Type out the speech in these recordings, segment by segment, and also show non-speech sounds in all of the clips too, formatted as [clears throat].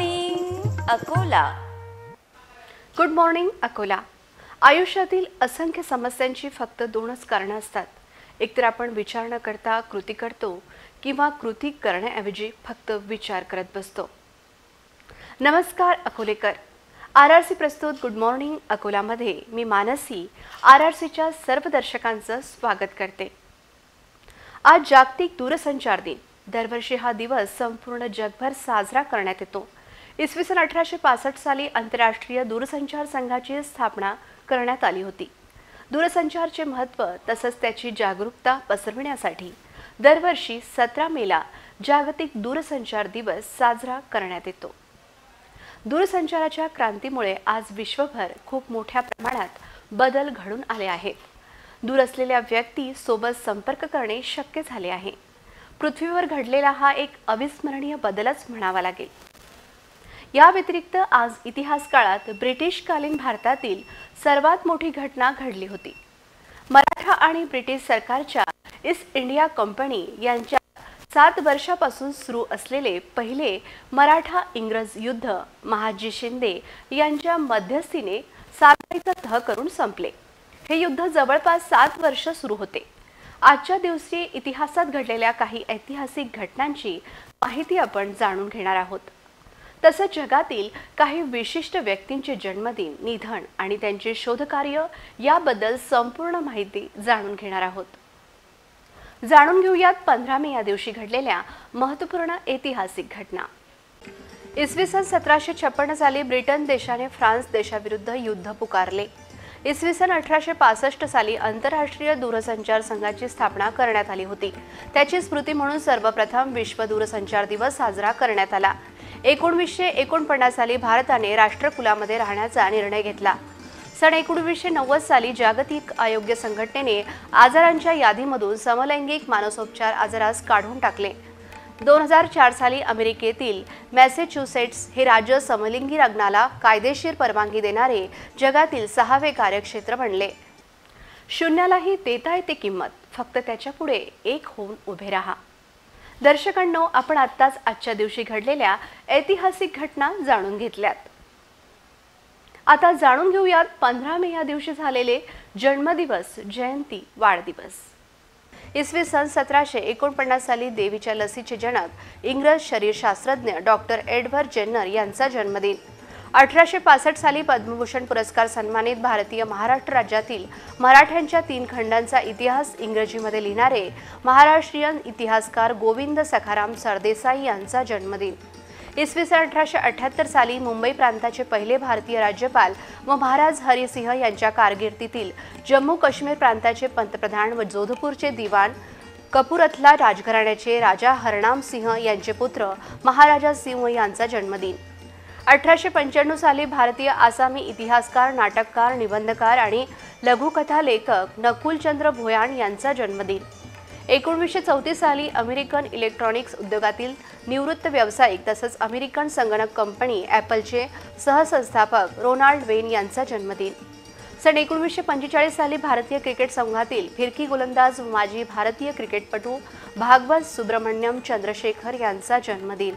Good morning Akola good morning Akola आयुष्यातील असंख्य समस्यांची फक्त दोनच कारणं असतात. एकतर आपण विचार न करता कृती करतो किंवा कृती करण्याऐवजी फक्त विचार करत बसतो. नमस्कार अकोलेकर. आर आर सी प्रस्तुत गुड मॉर्निंग अकोलामध्ये मी मानसी आर आर सीच्या सर्व दर्शकांचं स्वागत करते. आज जागतिक दूरसंचार दिन. दरवर्षी हा दिवस संपूर्ण जगभर साजरा करण्यात येतो. इसवी सन अठराशे पासष्ट साली आंतरराष्ट्रीय दूरसंचार संघाची स्थापना करण्यात आली होती. दूरसंचारचे महत्त्व तसंच त्याची जागरूकता पसरविण्यासाठी दरवर्षी सतरा मेला जागतिक दूरसंचार दिवस साजरा करण्यात येतो. दूरसंचाराच्या क्रांतीमुळे आज विश्वभर खूप मोठ्या प्रमाणात बदल घडून आले आहेत. दूर असलेल्या व्यक्ती सोबत संपर्क करणे शक्य झाले आहे. पृथ्वीवर घडलेला हा एक अविस्मरणीय बदलच म्हणावा लागेल. या व्यतिरिक्त आज इतिहास काळात ब्रिटिशकालीन भारतातील सर्वात मोठी घटना घडली होती. मराठा आणि ब्रिटिश सरकारच्या ईस्ट इंडिया कंपनी यांच्या सात वर्षापासून सुरू असलेले पहिले मराठा इंग्रज युद्ध महाजी शिंदे यांच्या मध्यस्थीने सातारीचा तह करून संपले. हे युद्ध जवळपास सात वर्ष सुरू होते. आजच्या दिवशी इतिहासात घडलेल्या काही ऐतिहासिक घटनांची माहिती आपण जाणून घेणार आहोत. तसंच जगातील काही विशिष्ट व्यक्तींचे जन्मदिन निधन आणि त्यांचे शोधकार्य याबद्दल संपूर्ण माहिती जाणून घेणार आहोत. जाणून घेऊयात पंधरा मे या दिवशी घडलेल्या महत्त्वपूर्ण ऐतिहासिक घटना. इसवी सन सतराशे छप्पन्न साली ब्रिटन देशाने फ्रान्स देशाविरुद्ध युद्ध पुकारले. इसवी सन अठराशे पासष्ट साली आंतरराष्ट्रीय दूरसंचार संघाची स्थापना करण्यात आली होती. त्याची स्मृती म्हणून सर्वप्रथम विश्व दूरसंचार दिवस साजरा करण्यात आला. एकोणवीसशे एकोणपन्नास साली भारताने राष्ट्रकुलामध्ये राहण्याचा निर्णय घेतला. सन एकोणवीसशे नव्वद साली जागतिक आरोग्य संघटनेने आजारांच्या यादीमधून समलैंगिक मानसोपचार आजारास काढून टाकले. दोन हजार चार साली अमेरिकेतील मॅसेच्युसेट्स हे राज्य समलिंगी लग्नाला कायदेशीर परवानगी देणारे जगातील सहावे कार्यक्षेत्र बनले. शून्यालाही देता येते किंमत. फक्त त्याच्या पुढे एक होऊन उभे राहा. दर्शकांनो आपण आत्ताच आजच्या दिवशी घडलेल्या ऐतिहासिक घटना जाणून घेतल्यात. आता जाणून घेऊयात पंधरा मे या दिवशी झालेले जन्मदिवस जयंती वाढदिवस. इसवी सन सतराशे एकोणपन्नास साली देवीच्या लसीचे जनक इंग्रज शरीरशास्त्रज्ञ डॉक्टर एडवर्ड जेन्नर यांचा जन्मदिन. अठराशे पासष्ट साली पद्मभूषण पुरस्कार सन्मानित भारतीय महाराष्ट्र राज्यातील मराठ्यांच्या तीन खंडांचा इतिहास इंग्रजीमध्ये लिहिणारे महाराष्ट्रीयन इतिहासकार गोविंद सखाराम सरदेसाई यांचा जन्मदिन. इसवी सन अठराशे अठ्याहत्तर साली मुंबई प्रांताचे पहिले भारतीय राज्यपाल व महाराज हरिसिंह यांच्या कारकिर्दीतील जम्मू काश्मीर प्रांताचे पंतप्रधान व जोधपूरचे दिवाण कपूरथला राजघराण्याचे राजा हरनाम सिंह यांचे पुत्र महाराजा सिंह यांचा जन्मदिन. अठराशे पंच्याण्णव साली भारतीय आसामी इतिहासकार नाटककार निबंधकार आणि लघुकथा लेखक नकुलचंद्र भोयाण यांचा जन्मदिन. एकोणवीसशे चौतीस साली अमेरिकन इलेक्ट्रॉनिक्स उद्योगातील निवृत्त व्यावसायिक तसंच अमेरिकन संगणक कंपनी ॲपलचे सहसंस्थापक रोनाल्ड वेन यांचा जन्मदिन. सन एकोणवीसशे पंचेचाळीस साली भारतीय क्रिकेट संघातील फिरकी गोलंदाज माजी भारतीय क्रिकेटपटू भागवत सुब्रमण्यम चंद्रशेखर यांचा जन्मदिन.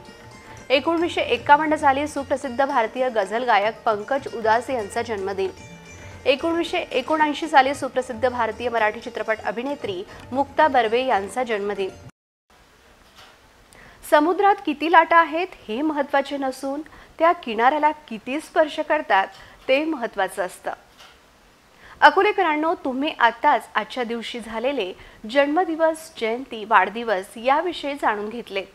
एकोणीसशे एकावन्न साली सुप्रसिद्ध भारतीय गझल गायक पंकज उदास यांचा जन्मदिन. एकोणीसशे एकोणऐंशी साली सुप्रसिद्ध भारतीय मराठी चित्रपट अभिनेत्री मुक्ता बर्वे यांचा जन्मदिन. समुद्रात किती लाटा आहेत हे महत्त्वाचे नसून त्या किनाऱ्याला किती स्पर्श करतात ते महत्त्वाचं असतं. अकोलेकरांनो तुम्ही आताच आजच्या दिवशी झालेले जन्मदिवस जयंती वाढदिवस याविषयी जाणून घेतले.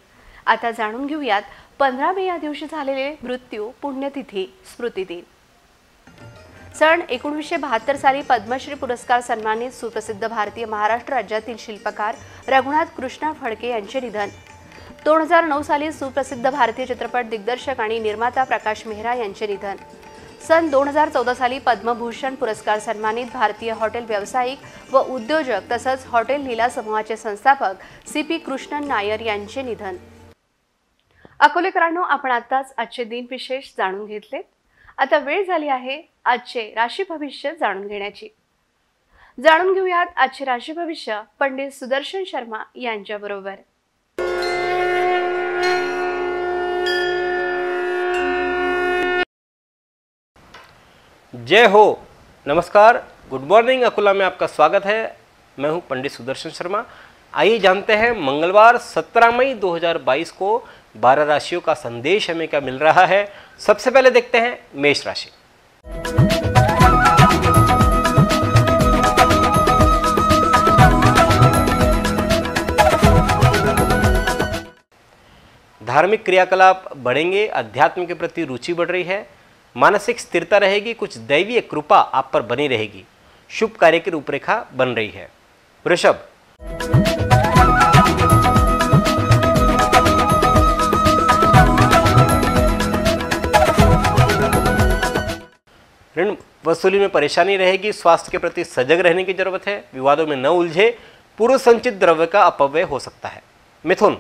आता जाणून घेऊयात पंधरा मे या दिवशी झालेले मृत्यू पुण्यतिथी स्मृतिदिन सन एकोणीसशे बहात्तर साली पद्मश्री पुरस्कार सन्मानित सुप्रसिद्ध भारतीय महाराष्ट्र राज्यातील शिल्पकार रघुनाथ कृष्णा फडके यांचे निधन. दोन हजार नऊ साली सुप्रसिद्ध भारतीय चित्रपट दिग्दर्शक आणि निर्माता प्रकाश मेहरा यांचे निधन. सन दोन हजार चौदा साली पद्मभूषण पुरस्कार सन्मानित भारतीय हॉटेल व्यावसायिक व उद्योजक तसंच हॉटेल लीला समूहाचे संस्थापक सी पी कृष्णन नायर यांचे निधन. अकोलेकरांनो आपण आताच आजचे दिन विशेष जाणून घेतले आता वेळ झाली आहे आजचे राशी भविष्य जाणून घेण्याची. जाणून घेऊयात आजचे राशी भविष्य पंडित सुदर्शन शर्मा यांच्या बरोबर जय हो नमस्कार गुड मॉर्निंग अकोला में आपका स्वागत है. मैं हूं पंडित सुदर्शन शर्मा. आइए जानते हैं, मंगलवार 17 मई 2022 को 12 राशियों का संदेश हमें क्या मिल रहा है? सबसे पहले देखते हैं मेष राशि। धार्मिक क्रियाकलाप बढ़ेंगे, अध्यात्म के प्रति रुचि बढ़ रही है, मानसिक स्थिरता रहेगी, कुछ दैवीय कृपा आप पर बनी रहेगी, शुभ कार्य की रूपरेखा बन रही है। वृषभ। ऋण वसूली में परेशानी रहेगी, स्वास्थ्य के प्रति सजग रहने की ज़रूरत है, विवादों में न उलझे पूर्व संचित द्रव्य का अपव्यय हो सकता है। मिथुन।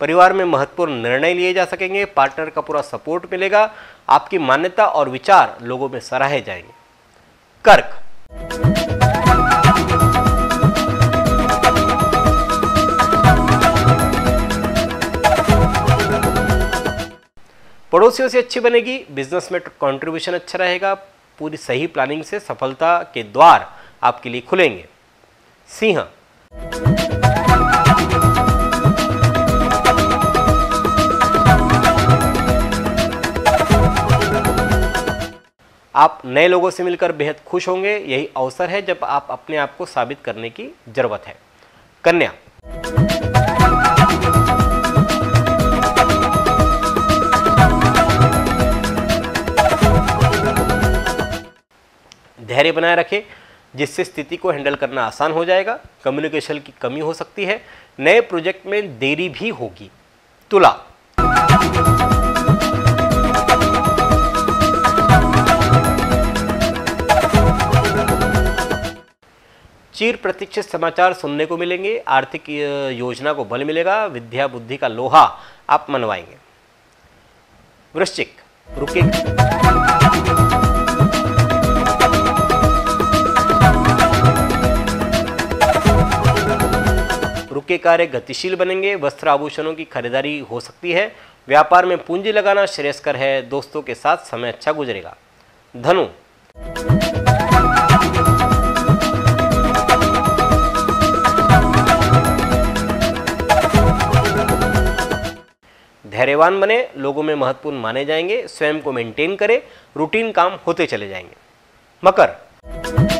परिवार में महत्वपूर्ण निर्णय लिए जा सकेंगे, पार्टनर का पूरा सपोर्ट मिलेगा, आपकी मान्यता और विचार लोगों में सराहे जाएँगे। कर्क। पड़ोसियों से अच्छी बनेगी बिज़नेस में कंट्रीब्यूशन अच्छा रहेगा, पूरी सही प्लानिंग से सफलता के द्वार आपके लिए खुलेंगे। सिंह। आप नए लोगों से मिलकर बेहद खुश होंगे, यही अवसर है जब आप अपने आप को साबित करने की ज़रूरत है। कन्या। धैर्य बनाए रखें, जिससे स्थिति को हैंडल करना आसान हो जाएगा, कम्युनिकेशन की कमी हो सकती है, नए प्रोजेक्ट में देरी भी होगी। तुला। चीर प्रतीक्षित समाचार सुनने को मिलेंगे, आर्थिक योजना को बल मिलेगा, विद्या बुद्धि का लोहा आप मनवाएँगे। वृश्चिक, रुके। रुके कार्य गतिशील बनेंगे वस्त्र आभूषणों की खरीदारी हो सकती है। व्यापार में पूंजी लगाना श्रेयस्कर है। दोस्तों के साथ समय अच्छा गुजरेगा। धनु। धैर्यवान बने, लोगों में महत्वपूर्ण माने जाएँगे। स्वयं को मेंटेन करें। रूटीन काम होते चले जाएँगे। मकर।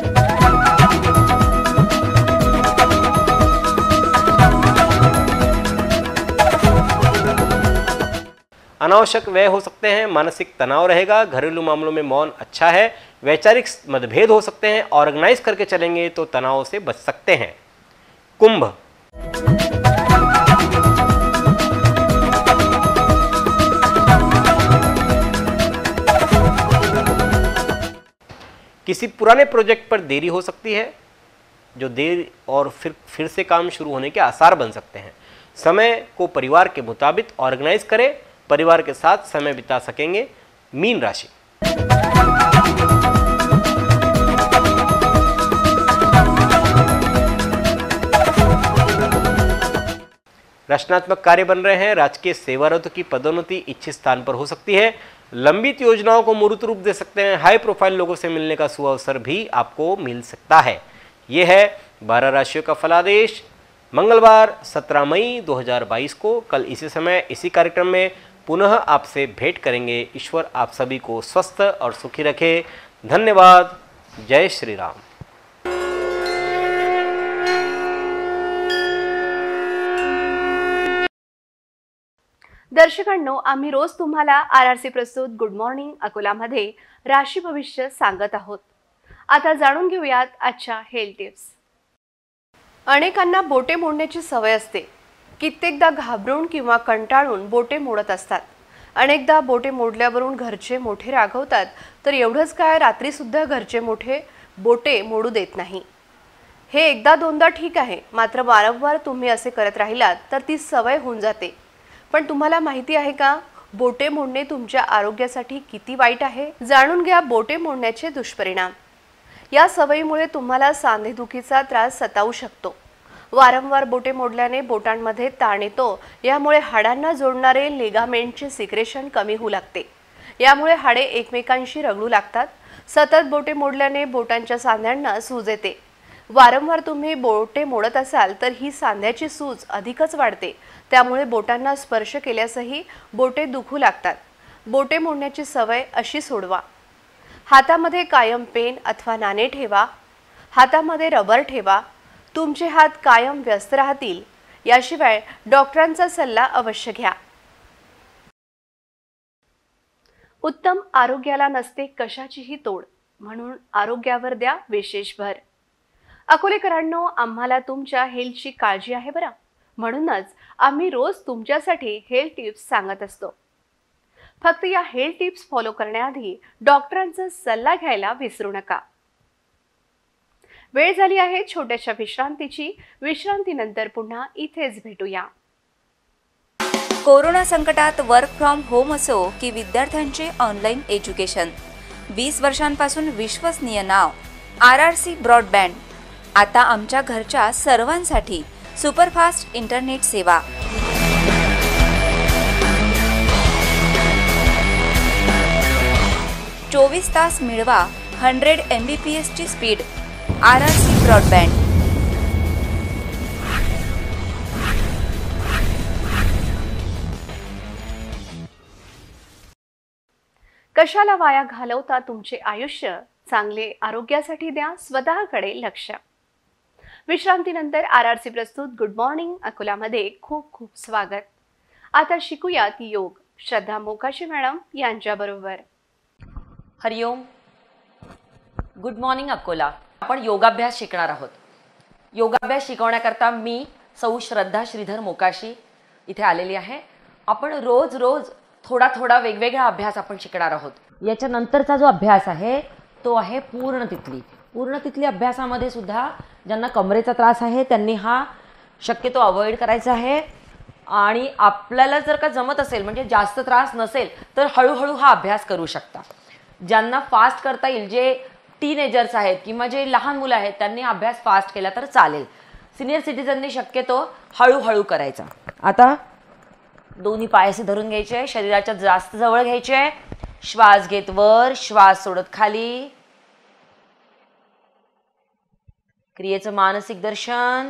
अनावश्यक व्यय हो सकते हैं, मानसिक तनाव रहेगा, घरेलू मामलों में मौन अच्छा है, वैचारिक मतभेद हो सकते हैं, ऑर्गेनाइज करके चलेंगे तो तनाव से बच सकते हैं। कुंभ। किसी पुराने प्रोजेक्ट पर देरी हो सकती है, जो देर और फिर फिर से काम शुरू होने के आसार बन सकते हैं। समय को परिवार के मुताबिक ऑर्गेनाइज करें परिवार के साथ समय बिता सकेंगे। मीन राशि। रचनात्मक कार्य बन रहे हैं। राजकीय सेवारत की पदोन्नति इच्छित स्थान पर हो सकती है। लंबित योजनाओं को मूर्त रूप दे सकते हैं। हाई प्रोफ़ाइल लोगों से मिलने का सुअवसर भी आपको मिल सकता है। यह है बारह राशियों का फलादेश। मंगलवार 17 मई 2022 को। कल इसी समय, इसी कार्यक्रम में पुनः आपसे भेंट करेंगे। ईश्वर आप सभी को स्वस्थ और सुखी रखे। धन्यवाद। जय श्री राम। दर्शकांनो आम्ही रोज तुम्हाला आर आर सी प्रस्तुत गुड मॉर्निंग अकोलामध्ये राशी भविष्य सांगत आहोत. आता जाणून घेऊयात आजच्या हेल्थ टिप्स अनेकांना बोटे मोडण्याची सवय असते. कित्येकदा घाबरून किंवा कंटाळून बोटे मोडत असतात. अनेकदा बोटे मोडल्यावरून घरचे मोठे रागवतात तर एवढंच काय रात्रीसुद्धा घरचे मोठे बोटे मोडू देत नाही. हे एकदा दोनदा ठीक आहे मात्र वारंवार तुम्ही असे करत राहिलात तर ती सवय होऊन जाते. पण तुम्हाला माहिती आहे का बोटे मोडणे तुमच्या आरोग्यासाठी किती वाईट आहे? जाणून घ्या बोटे मोडण्याचे दुष्परिणाम. या सवयीमुळे तुम्हाला सांधेदुखीचा त्रास सतावू शकतो. वारंवार बोटे मोडल्याने बोटांमध्ये ताण येतो. यामुळे हाडांना जोडणारे लेगामेंटचे सिक्रेशन कमी होऊ लागते. यामुळे हाडे एकमेकांशी रगडू लागतात. सतत बोटे मोडल्याने बोटांच्या सांध्यांना सूज येते. वारंवार तुम्ही बोटे मोडत असाल तर ही सांध्याची सूज अधिकच वाढते. त्यामुळे बोटांना स्पर्श केल्यासही बोटे दुखू लागतात. बोटे मोडण्याची सवय अशी सोडवा. हातामध्ये कायम पेन अथवा नाणे ठेवा. हातामध्ये रबर ठेवा. तुमचे हात कायम व्यस्त राहतील. याशिवाय डॉक्टरांचा सल्ला अवश्य घ्या. उत्तम आरोग्याला नसते कशाचीही तोड म्हणून आरोग्यावर द्या विशेष भर. अकोलेकरांनो आम्हाला तुमच्या हेल्थची काळजी आहे बरं. म्हणूनच आम्ही रोज तुमच्यासाठी हेल्थ टिप्स सांगत असतो. फक्त या हेल्थ टिप्स फॉलो करण्याआधी डॉक्टरांचा सल्ला घ्यायला विसरू नका. वेळ झाली आहे छोट्याशा विश्रांतीची. विश्रांतीनंतर पुन्हा इथेच भेटूया. कोरोना संकटात वर्क फ्रॉम होम असो की विद्यार्थ्यांचे ऑनलाईन एज्युकेशन वीस वर्षांपासून विश्वसनीय नाव आर आर सी ब्रॉडबँड आता आमच्या घरच्या सर्वांसाठी सुपरफास्ट इंटरनेट सेवा. चोवीस तास मिळवा हंड्रेड एम बी पी एसची speed R R C broadband. कशाला वाया घालवता तुमचे आयुष्य? चांगले आरोग्यासाठी द्या स्वतःकडे लक्ष. विश्रांतीनंतर आर आर सी प्रस्तुत गुड मॉर्निंग अकोलामध्ये खूप खूप स्वागत. आता शिकूयात योग. श्रद्धा मोकाशी मॅडम यांच्याबरोबर. हरिओम. Good morning Akola. आपण योगाभ्यास शिकणार आहोत. योगाभ्यास शिकवण्याकरता मी सौ श्रद्धा श्रीधर मोकाशी इथे आलेली आहे. आपण रोज रोज थोडा थोडा वेगवेगळा अभ्यास आपण शिकणार आहोत. याच्यानंतरचा जो अभ्यास आहे तो आहे पूर्ण तिथली. पूर्ण तिथली अभ्यासामध्ये सुद्धा ज्यांना कमरेचा त्रास आहे त्यांनी हा शक्यतो अवॉइड करायचा आहे. आणि आपल्याला जर का जमत असेल म्हणजे जास्त त्रास नसेल तर हळूहळू हा अभ्यास करू शकता. ज्यांना फास्ट करता येईल जे टीनेजर्स आहेत किंवा जे लहान मुलं आहेत त्यांनी अभ्यास फास्ट केला तर चालेल. सिनियर सिटीजननी शक्यतो हळूहळू करायचा. आता दोन्ही पायाचे धरून घ्यायचे शरीराच्या जास्त जवळ घ्यायचे. श्वास घेत वर श्वास सोडत खाली. क्रियेचं मानसिक दर्शन.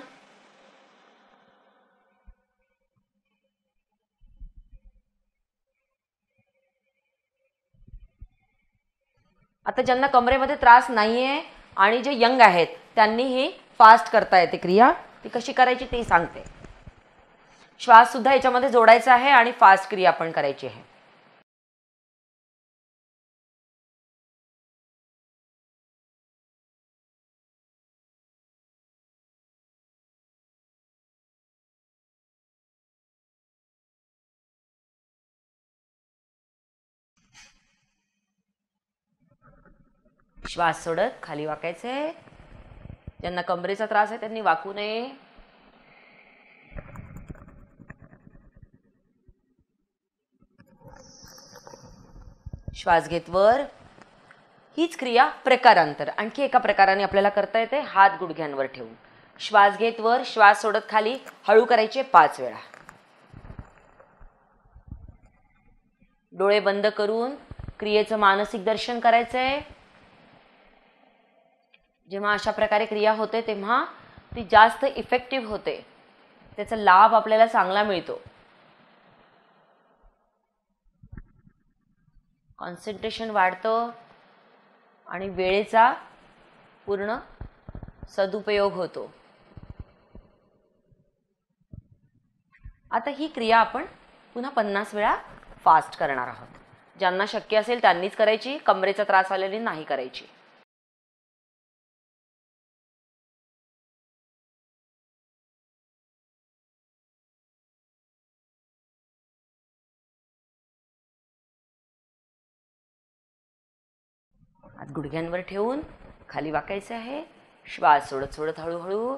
आता ज्यांना कमरेमध्ये त्रास नाहीये आणि जे यंग आहेत त्यांनी ही फास्ट करता येते क्रिया. ती कशी करायची ते सांगते. श्वास सुद्धा याच्यामध्ये जोडायचा आहे आणि फास्ट क्रिया पण करायची आहे. श्वास सोडत खाली वाकायचे. ज्यांना कमरेचा त्रास आहे त्यांनी वाकू नये. श्वास घेत वर. हीच क्रिया प्रकारांतर. आणखी एका प्रकाराने आपल्याला करता येते हात गुडघ्यांवर ठेवून. श्वास घेत वर श्वास सोडत खाली हळू करायचे पाच वेळा. डोळे बंद करून क्रियेचं मानसिक दर्शन करायचंय. जेव्हा अशा प्रकारे क्रिया होते तेव्हा ती जास्त इफेक्टिव्ह होते. त्याचा लाभ आपल्याला चांगला मिळतो. कॉन्सन्ट्रेशन वाढतं आणि वेळेचा पूर्ण सदुपयोग होतो. आता ही क्रिया आपण पुन्हा पन्नास वेळा फास्ट करणार आहोत. ज्यांना शक्य असेल त्यांनीच करायची कमरेचा त्रास आलेली नाही करायची. आज गुडघ्यांवर ठेवून खाली वाकायचं आहे. श्वास सोडत सोडत हळूहळू.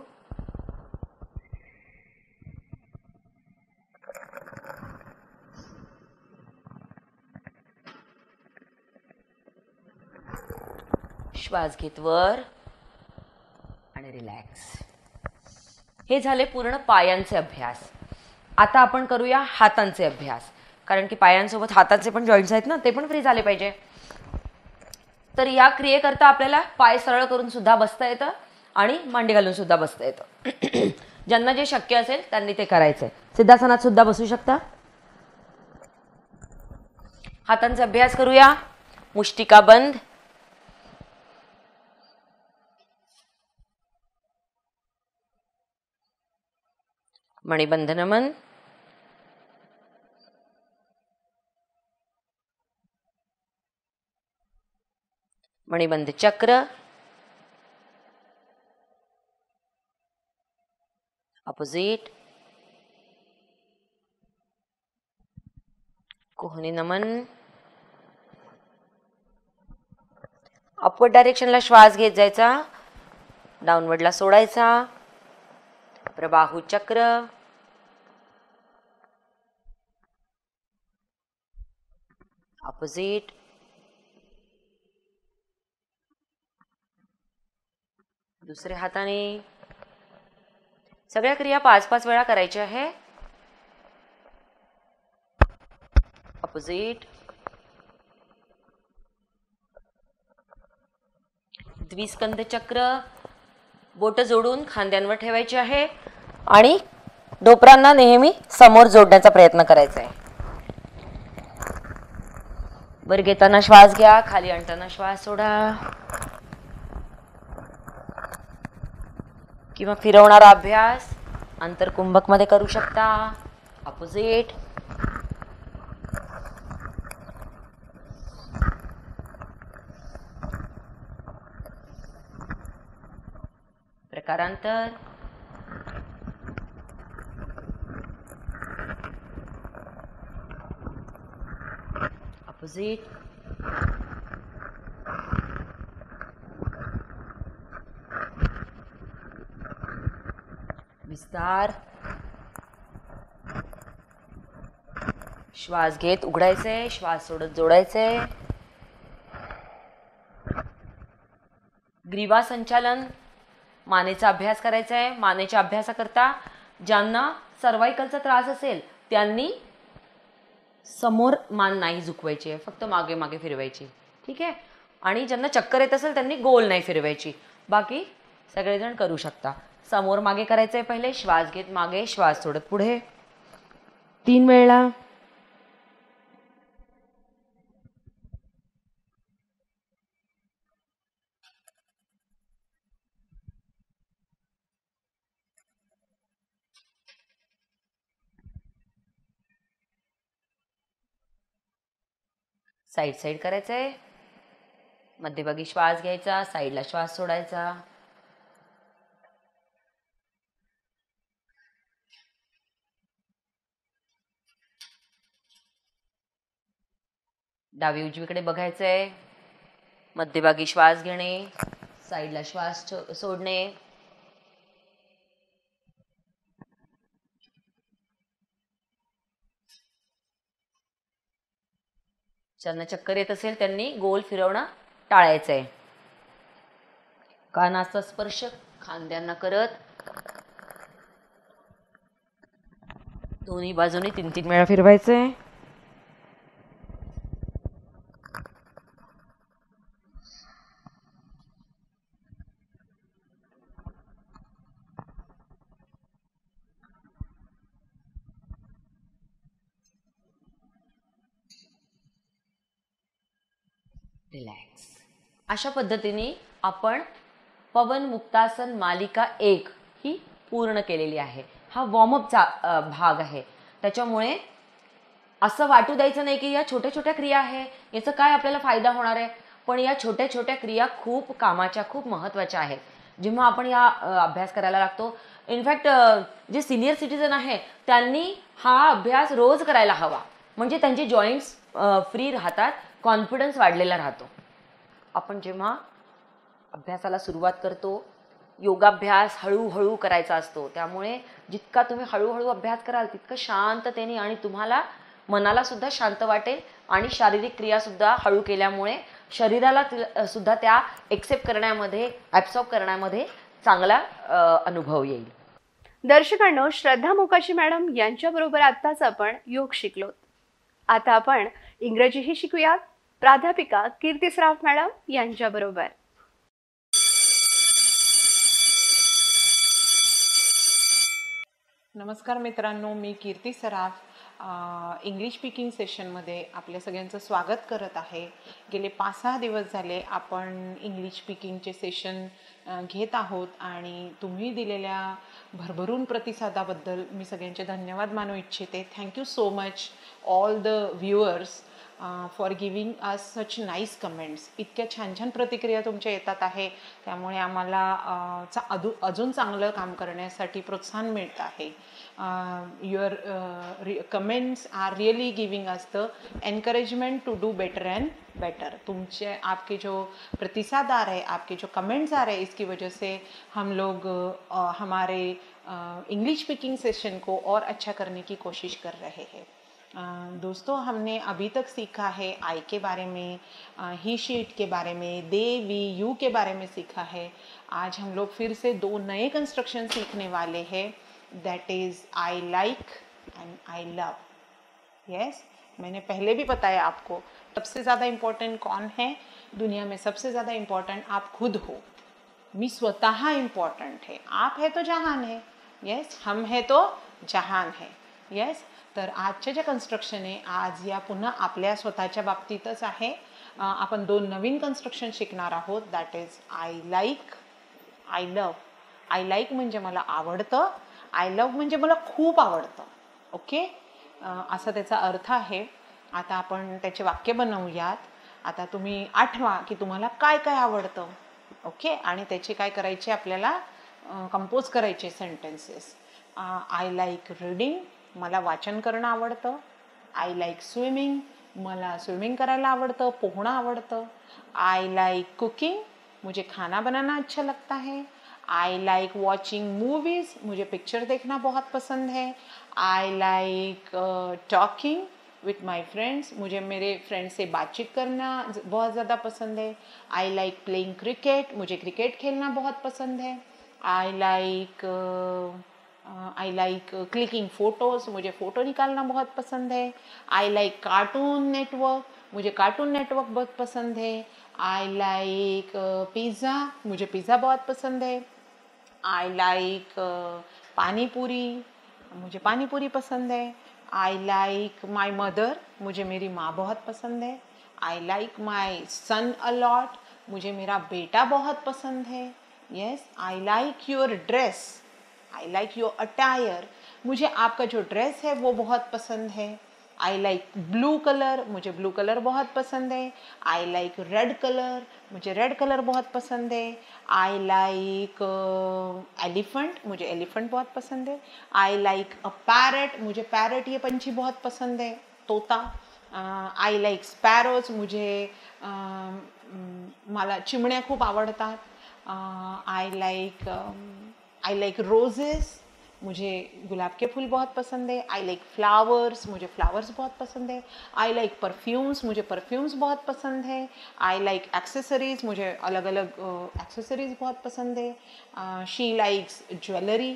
श्वास घेत वर आणि रिलॅक्स हे झाले पूर्ण पायांचे अभ्यास. आता आपण करूया हातांचे अभ्यास. कारण की पायांसोबत हातांचे पण जॉईंट्स आहेत ना ते पण फ्री झाले पाहिजे. तर या क्रियेकरता आपल्याला पाय सरळ करून सुद्धा बसता येतं आणि मांडी घालून सुद्धा बसता येतं. [clears throat] ज्यांना जे शक्य असेल त्यांनी ते करायचंय. सिद्धासनात सुद्धा बसू शकता. हातांचा अभ्यास करूया. मुष्टिका बंद. मणिबंध नमन मणिबंध चक्र. अपोजिट कोहनी नमन. अपवर्ड डायरेक्शनला श्वास घेत जायचा. डाऊनवर्डला सोडायचा. प्रबाहू चक्र. अपोजिट दुसऱ्या हाताने. सगळ्या क्रिया पाच पाच वेळा करायच्या आहे. अपोजिट द्विस्कंद चक्र. बोट जोडून खांद्यांवर ठेवायची आहे. आणि डोपरांना नेहमी समोर जोडण्याचा प्रयत्न करायचा आहे. वर घेताना श्वास घ्या खाली आणताना श्वास सोडा. किंवा फिरवणारा अभ्यास आंतरकुंभकमध्ये करू शकता. अपोजिट प्रकारांतर. अपोजिट विस्तार श्वास घेत उघडायचे श्वास सोडत जोडायचे. ग्रीवा संचालन मानेचा अभ्यास करायचा. आहे मानेच्या अभ्यासाकरता ज्यांना सर्वायकलचा त्रास असेल त्यांनी समोर मान नाही झुकवायची आहे फक्त मागे मागे फिरवायची. ठीक आहे? आणि ज्यांना चक्कर येत असेल त्यांनी गोल नाही फिरवायची. बाकी सगळेजण करू शकता. समोर मागे करायचं आहे पहिले श्वास घेत मागे श्वास सोडत पुढे. तीन वेळा. साईड साईड करायचंय. मध्यभागी श्वास घ्यायचा साईडला श्वास सोडायचा. डावी उजवीकडे बघायचंय. मध्यभागी श्वास घेणे साईडला श्वास सोडणे. ज्यांना चक्कर येत असेल त्यांनी गोल फिरवणं टाळायचंय. कानाचा स्पर्श खांद्यांना करत. दोन्ही बाजूनी तीन तीन वेळा फिरवायचंय. रिलॅक्स अशा पद्धतीने आपण पवन मुक्तासन मालिका एक ही पूर्ण केलेली आहे. हा वॉर्मअपचा भाग आहे. त्याच्यामुळे असं वाटू द्यायचं नाही की या छोट्या छोट्या क्रिया आहे. याचा काय आपल्याला फायदा होणार आहे? पण या छोट्या छोट्या क्रिया खूप कामाच्या खूप महत्त्वाच्या आहेत. जेव्हा आपण या अभ्यास करायला लागतो इनफॅक्ट जे सिनियर सिटीजन आहे त्यांनी हा अभ्यास रोज करायला हवा. म्हणजे त्यांचे जॉईंट्स फ्री राहतात. कॉन्फिडन्स वाढलेला राहतो. आपण जेव्हा अभ्यासाला सुरुवात करतो योगाभ्यास हळूहळू करायचा असतो. त्यामुळे जितका तुम्ही हळूहळू अभ्यास कराल तितकं शांततेने आणि तुम्हाला मनाला सुद्धा शांत वाटेल आणि शारीरिक क्रियासुद्धा हळू केल्यामुळे शरीराला ति- सुद्धा त्या एक्सेप्ट करण्यामध्ये ॲब्सॉर्ब करण्यामध्ये चांगला अनुभव येईल. दर्शकांनो श्रद्धा मोकाशी मॅडम यांच्याबरोबर आत्ताच आपण योग शिकलो आता आपण इंग्रजीही शिकूयात. प्राध्यापिका कीर्ती सराफ मॅडम यांच्याबरोबर. नमस्कार मित्रांनो मी कीर्ती सराफ इंग्लिश स्पीकिंग सेशनमध्ये आपल्या सगळ्यांचं स्वागत करत आहे. गेले पाच सहा दिवस झाले आपण इंग्लिश स्पीकिंगचे सेशन घेत आहोत आणि तुम्ही दिलेल्या भरभरून प्रतिसादाबद्दल मी सगळ्यांचे धन्यवाद मानू इच्छिते. Thank you so much all the viewers for giving आज सच नाईस कमेंट्स इतक्या छान छान प्रतिक्रिया तुमच्या येतात आहे. त्यामुळे आम्हाला uh, चा अजू अजून चांगलं काम करण्यासाठी प्रोत्साहन मिळत आहे. Your comments are really giving us the encouragement to do better and better तुमचे आपके जो प्रतिसाद आ रहे आपके जो कमेंट्स आ रहे इसकी वजह से हम लोग uh, हमारे इंग्लिश स्पीकिंग सेशन को और अच्छा करने की कोशिश कर रहे हैं। दोस्तों, हमने अभी तक सीखा है आई के बारे में ही शीट के बारे में दे वी यू के बारे में सीखा है। आज हम लोग फिर से दो नए कंस्ट्रक्शन सीखने वाले हैं। That is I like and I love yes मैंने पहले भी बताया आपको, सबसे ज़्यादा इम्पोर्टेंट कौन है? दुनिया में सबसे ज़्यादा इम्पोर्टेंट आप खुद हो। मी स्वतः इम्पॉर्टंट है। आप है तो जहान है। येस हम है तो जहान है। येस तर आजच्या जे कन्स्ट्रक्शन आहे आज या पुन्हा आपल्या स्वतःच्या बाबतीतच आहे. आपण दोन नवीन कन्स्ट्रक्शन शिकणार आहोत. That is I like I love I like म्हणजे मला आवडतं. आय लव म्हणजे मला खूप आवडतं. ओके असा त्याचा अर्थ आहे. आता आपण त्याचे वाक्य बनवूयात. आता तुम्ही आठवा की तुम्हाला काय काय आवडतं. ओके आणि त्याचे काय करायचे आपल्याला कंपोज करायचे सेंटेन्सेस आय लाईक रीडिंग मला वाचन करणं आवडतं. आय लाईक स्विमिंग मला स्विमिंग करायला आवडतं, पोहणं आवडतं. आय लाईक कुकिंग मुझे खाना बनाना अच्छा लगता है. आई लाइक वॉचिंग मूवीज़ मुझे पिक्चर देखना बहुत पसंद है. I like talking with my friends मुझे मेरे फ्रेंड्स से बातचीत करना बहुत ज़्यादा पसंद है. आई लाइक प्लेइंग क्रिकेट मुझे क्रिकेट खेलना बहुत पसंद है. I like I like clicking photos मुझे फ़ोटो निकालना बहुत पसंद है. आई लाइक कार्टून नेटवर्क मुझे कार्टून नेटवर्क बहुत पसंद है. आई लाइक पिज़्ज़ा मुझे पिज़्ज़ा बहुत पसंद है. आई लाइक पानी पूरी मुझे पानी पूरी पसंद है. आई लाइक माई मदर मुझे मेरी माँ बहुत पसंद है. I like my sun allot मुझे मेरा बेटा बहुत पसंद है. Yes I like your dress I like your attire मुझे आपका जो ड्रेस है वो बहुत पसंद है. आई लाइक ब्लू कलर मुझे ब्लू कलर बहुत पसंद है. आई लाइक रेड कलर मुझे रेड कलर बहुत पसंद है. आई लाइक एलिफेंट मुझे एलिफेंट बहुत पसंद है. आई लाइक अ पैरट मुझे पैरट ये पंछी बहुत पसंद है. तोता. आई लाइक स्पॅरोज मुझे म, मला चिमण्या खूप आवडतात. I like I like roses मुझे गुलाब के फूल बहुत पसंद है। आई लाइक फ्लावर्स मुझे फ्लावर्स बहुत पसंद है। आई लाइक परफ्यूम्स मुझे परफ्यूम्स बहुत पसंद है। आई लाइक एक्सेसरीज मुझे अलग अलग एक्सेसरीज बहुत पसंद है। शी लाइक्स ज्वेलरी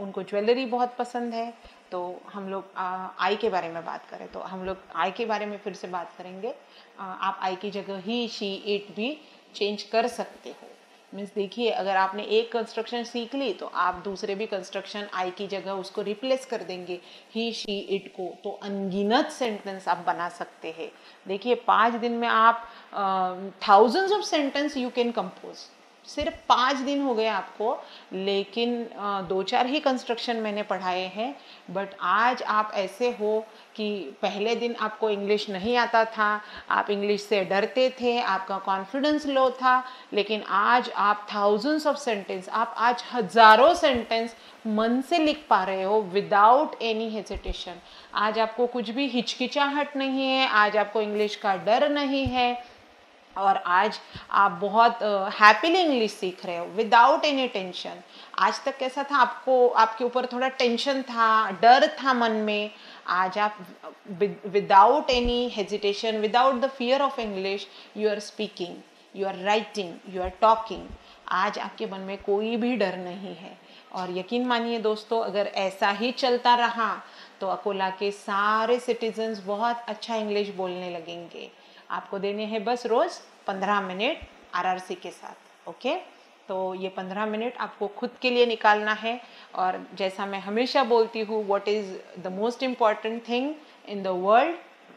उनको ज्वेलरी बहुत पसंद है। तो हम लोग आई के बारे में बात करें तो हम लोग आई के बारे में फिर से बात करेंगे। आ, आप आई की जगह ही शी इट भी चेंज कर सकते हो। मीन्स देखिए, अगर आपने एक कंस्ट्रक्शन सीख ली तो आप दूसरे भी कंस्ट्रक्शन आई की जगह उसको रिप्लेस कर देंगे ही शी इट को। तो अनगिनत सेंटेंस आप बना सकते हैं। देखिए, पाँच दिन में आप thousands of sentence you can compose सिर्फ़ पाँच दिन हो गए आपको, लेकिन दो चार ही कंस्ट्रक्शन मैंने पढ़ाए हैं बट आज आप ऐसे हो कि पहले दिन आपको इंग्लिश नहीं आता था, आप इंग्लिश से डरते थे, आपका कॉन्फिडेंस लो था, लेकिन आज आप थाउजेंड्स ऑफ़ सेंटेंस आप आज हज़ारों सेंटेंस मन से लिख पा रहे हो विदाउट एनी हेजिटेशन आज आपको कुछ भी हिचकिचाहट नहीं है, आज आपको इंग्लिश का डर नहीं है और आज आप बहुत हैप्पीली इंग्लिश सीख रहे हो विदाउट एनी टेंशन आज तक कैसा था? आपको, आपके ऊपर थोड़ा टेंशन था, डर था मन में? आज आप without any hesitation without the fear of English you are speaking you are writing you are talking आज आपके मन में कोई भी डर नहीं है। और यकीन मानिए दोस्तों, अगर ऐसा ही चलता रहा तो अकोला के सारे सिटीजन्स बहुत अच्छा इंग्लिश बोलने लगेंगे। आपको देने हैं बस रोज़ पंद्रह मिनट आरआरसी के साथ ओके तो ये पंद्रह मिनट आपको खुद के लिए निकालना है और जैसा मैं हमेशा बोलती हूँ what is the most important thing in the world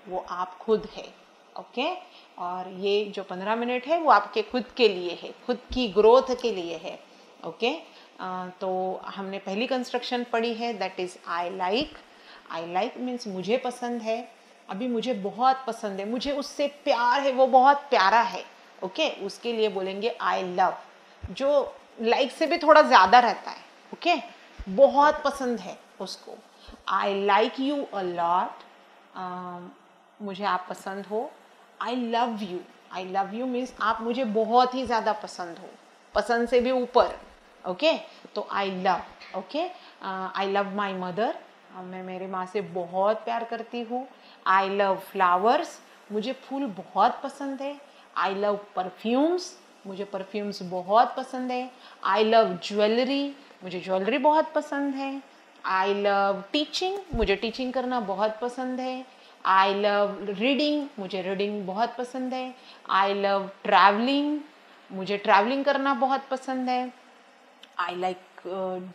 वो आप खुद है ओके और ये जो पंद्रह मिनट है, वो आपके खुद के लिए है, खुद की ग्रोथ के लिए है ओके तो हमने पहली कंस्ट्रक्शन पढ़ी है that is I like I like means मुझे पसंद है अभी मुझे बहुत पसंद है, मुझे उससे प्यार है, वो बहुत प्यारा है ओके okay? उसके लिए बोलेंगे आई लव जो लाइक से भी थोड़ा ज़्यादा रहता है ओके okay? बहुत पसंद है उसको I like you a lot मुझे आप पसंद हो I love you I love you means आप मुझे बहुत ही ज़्यादा पसंद हो, पसंद से भी ऊपर ओके okay? तो I love okay I love my mother मैं मेरे माँ से बहुत प्यार करती हूँ आई लव फ्लावर्स मुझे फूल बहुत पसंद है. आई लव परफ्यूम्स मुझे परफ्यूम्स बहुत पसंद है. आई लव ज्वेलरी मुझे ज्वेलरी बहुत पसंद है. आई लव टीचिंग मुझे टीचिंग करना बहुत पसंद है. आई लव रीडिंग मुझे रीडिंग बहुत पसंद है. आई लव ट्रैवलिंग मुझे ट्रैवलिंग करना बहुत पसंद है. I like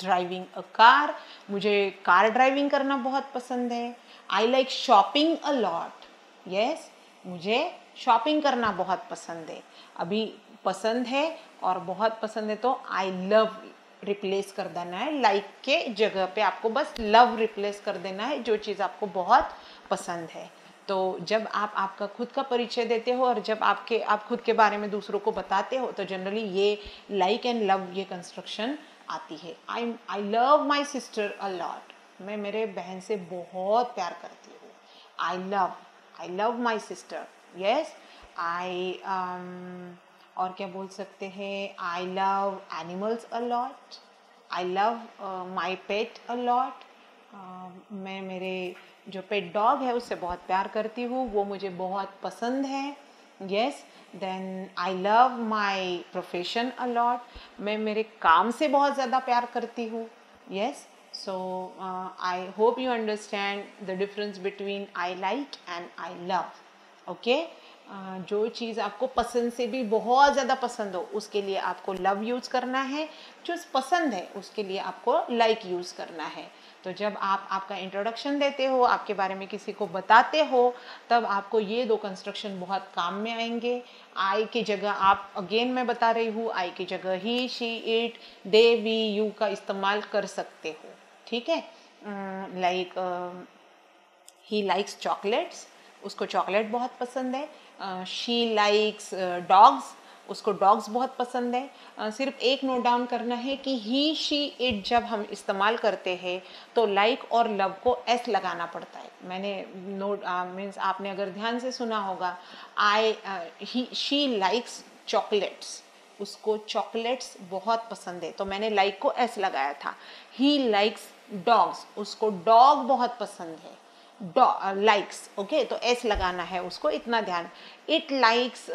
driving a car मुझे कार ड्राइविंग करना बहुत पसंद है. I like shopping a lot yes मुझे शॉपिंग करना बहुत पसंद है। अभी पसंद है और बहुत पसंद है तो आई लव रिप्लेस कर देना है। लाइक like के जगह पे आपको बस लव रिप्लेस कर देना है जो चीज़ आपको बहुत पसंद है। तो जब आप आपका खुद का परिचय देते हो और जब आपके, आप खुद के बारे में दूसरों को बताते हो तो जनरली ये लाइक एंड लव ये कंस्ट्रक्शन आती है। I I love my sister a lot मैं मेरे बहन से बहुत प्यार करती हूँ। I love I love my sister yes I और क्या बोल सकते हैं? I love animals a lot I love my pet a lot मैं मेरे जो पेट डॉग है उससे बहुत प्यार करती हूँ। वो मुझे बहुत पसंद है। Yes then I love my profession a lot मैं मेरे काम से बहुत ज़्यादा प्यार करती हूँ। Yes so I hope you understand the difference between I like and I love okay जो चीज़ आपको पसंद से भी बहुत ज़्यादा पसंद हो, उसके लिए आपको लव यूज़ करना है। जो पसंद है, उसके लिए आपको लाइक like यूज़ करना है। तो जब आप आपका इंट्रोडक्शन देते हो, आपके बारे में किसी को बताते हो, तब आपको ये दो कंस्ट्रक्शन बहुत काम में आएँगे। आई की जगह आप अगेन मैं बता रही हूँ आई की जगह he she it they we you का इस्तेमाल कर सकते हो। ठीक है? लाइक ही लाइक्स चॉकलेट्स उसको चॉकलेट बहुत पसंद है। शी लाइक्स डॉग्स उसको डॉग्स बहुत पसंद है। Uh, सिर्फ़ एक नोट डाउन करना है कि ही शी इट जब हम इस्तेमाल करते हैं तो लाइक like और लव को एस लगाना पड़ता है। मैंने नोट मीन्स uh, आपने अगर ध्यान से सुना होगा I he she likes chocolates उसको चॉकलेट्स बहुत पसंद है। तो मैंने लाइक like को एस लगाया था। ही लाइक्स डॉग्स उसको डॉग बहुत पसंद है। लाइक्स ओके तो एस लगाना है उसको, इतना ध्यान। इट लाइक्स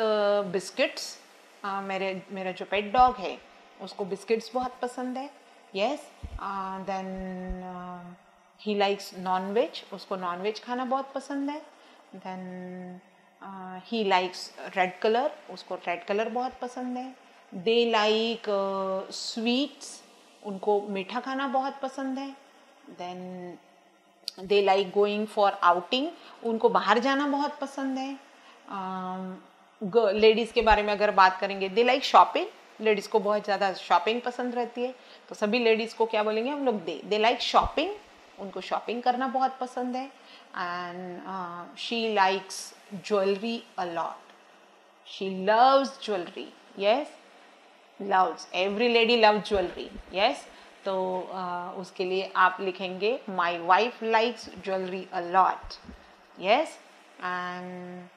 बिस्किट्स मेरे, मेरा जो पेट डॉग है, उसको बिस्किट्स बहुत पसंद है। Yes then he likes non veg उसको नॉन वेज खाना बहुत पसंद है। Then he likes red colour उसको रेड कलर बहुत पसंद है। दे लाइक स्वीट्स उनको मीठा खाना बहुत पसंद है। Then they like going for outing उनको बाहर जाना बहुत पसंद है। लेडीज़ के बारे में अगर बात करेंगे दे लाइक शॉपिंग लेडीज़ को बहुत ज़्यादा शॉपिंग पसंद रहती है। तो सभी लेडीज़ को क्या बोलेंगे, हम लोग दे दे लाइक शॉपिंग उनको शॉपिंग करना बहुत पसंद है। And she likes jewellery a lot she loves jewellery yes loves every lady love jewellery yes तो उसके लिए आप लिखेंगे my wife likes jewellery a lot yes and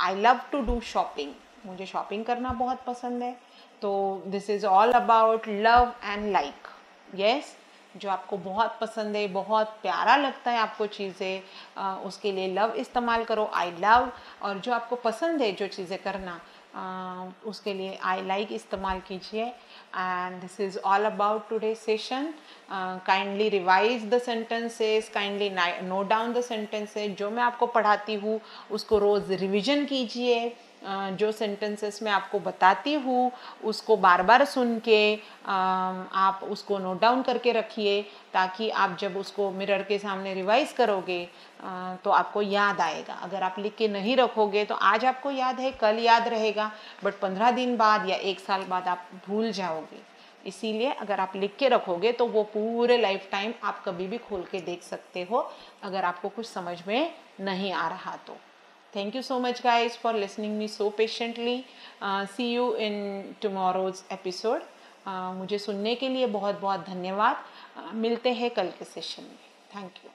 I love to do shopping मुझे शॉपिंग करना बहुत पसंद है। तो this is all about love and like yes जो आपको बहुत पसंद है, बहुत प्यारा लगता है आपको चीज़ें उसके लिए लव इस्तेमाल करो आई लव और जो आपको पसंद है जो चीज़ें करना उसके लिए आई लाइक इस्तेमाल कीजिए। And this is all about today session kindly revise the sentences kindly note down the sentences जो मैं आपको पढ़ाती हूँ, उसको रोज़ रिविजन कीजिए। जो सेंटेंसेस मैं आपको बताती हूँ, उसको बार बार सुन के आप उसको नोट डाउन करके रखिए, ताकि आप जब उसको मिरर के सामने रिवाइज करोगे तो आपको याद आएगा। अगर आप लिख के नहीं रखोगे तो आज आपको याद है, कल याद रहेगा बट पंद्रह दिन बाद या एक साल बाद आप भूल जाओगे। इसीलिए अगर आप लिख के रखोगे तो वो पूरे लाइफ टाइम आप कभी भी खोल के देख सकते हो, अगर आपको कुछ समझ में नहीं आ रहा तो। Thank you so much guys for listening me so patiently. Uh, you in you in episode uh, मुझे सुनने के लिए बहुत बहुत धन्यवाद। Uh, मिलते हैं कल के सेशन में। थैंक यू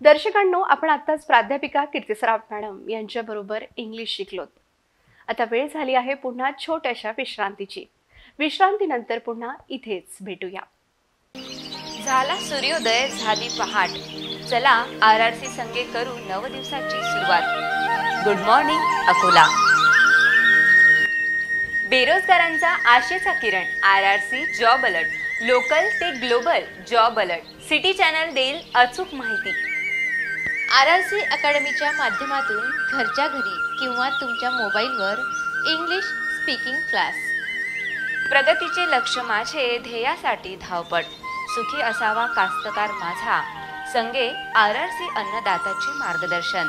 दर्शकांनो आपण आत्ताच प्राध्यापिका कीर्तिसराव मॅडम यांच्याबरोबर इंग्लिश शिकलोत. आता वेळ झाली आहे पुन्हा छोट्याशा विश्रांतीची. विश्रांतीनंतर पुन्हा इथेच भेटूया. झाला सूर्योदय झाली पहाट. चला आर आर सी संगे करू नव दिवसाची सुरुवात. Good morning Akola. बेरोजगारांचा आशेचा किरण R R C job alert local ते global job alert city channel देईल अचूक माहिती. आर आर सी अकॅडमीच्या माध्यमातून घरच्या घरी किंवा तुमच्या मोबाईलवर इंग्लिश स्पीकिंग क्लास प्रगतीचे लक्ष माझे ध्येयासाठी धावपट सुखी असावा कास्तकार माझा. संगे आर आर सी अन्नदाताचे मार्गदर्शन.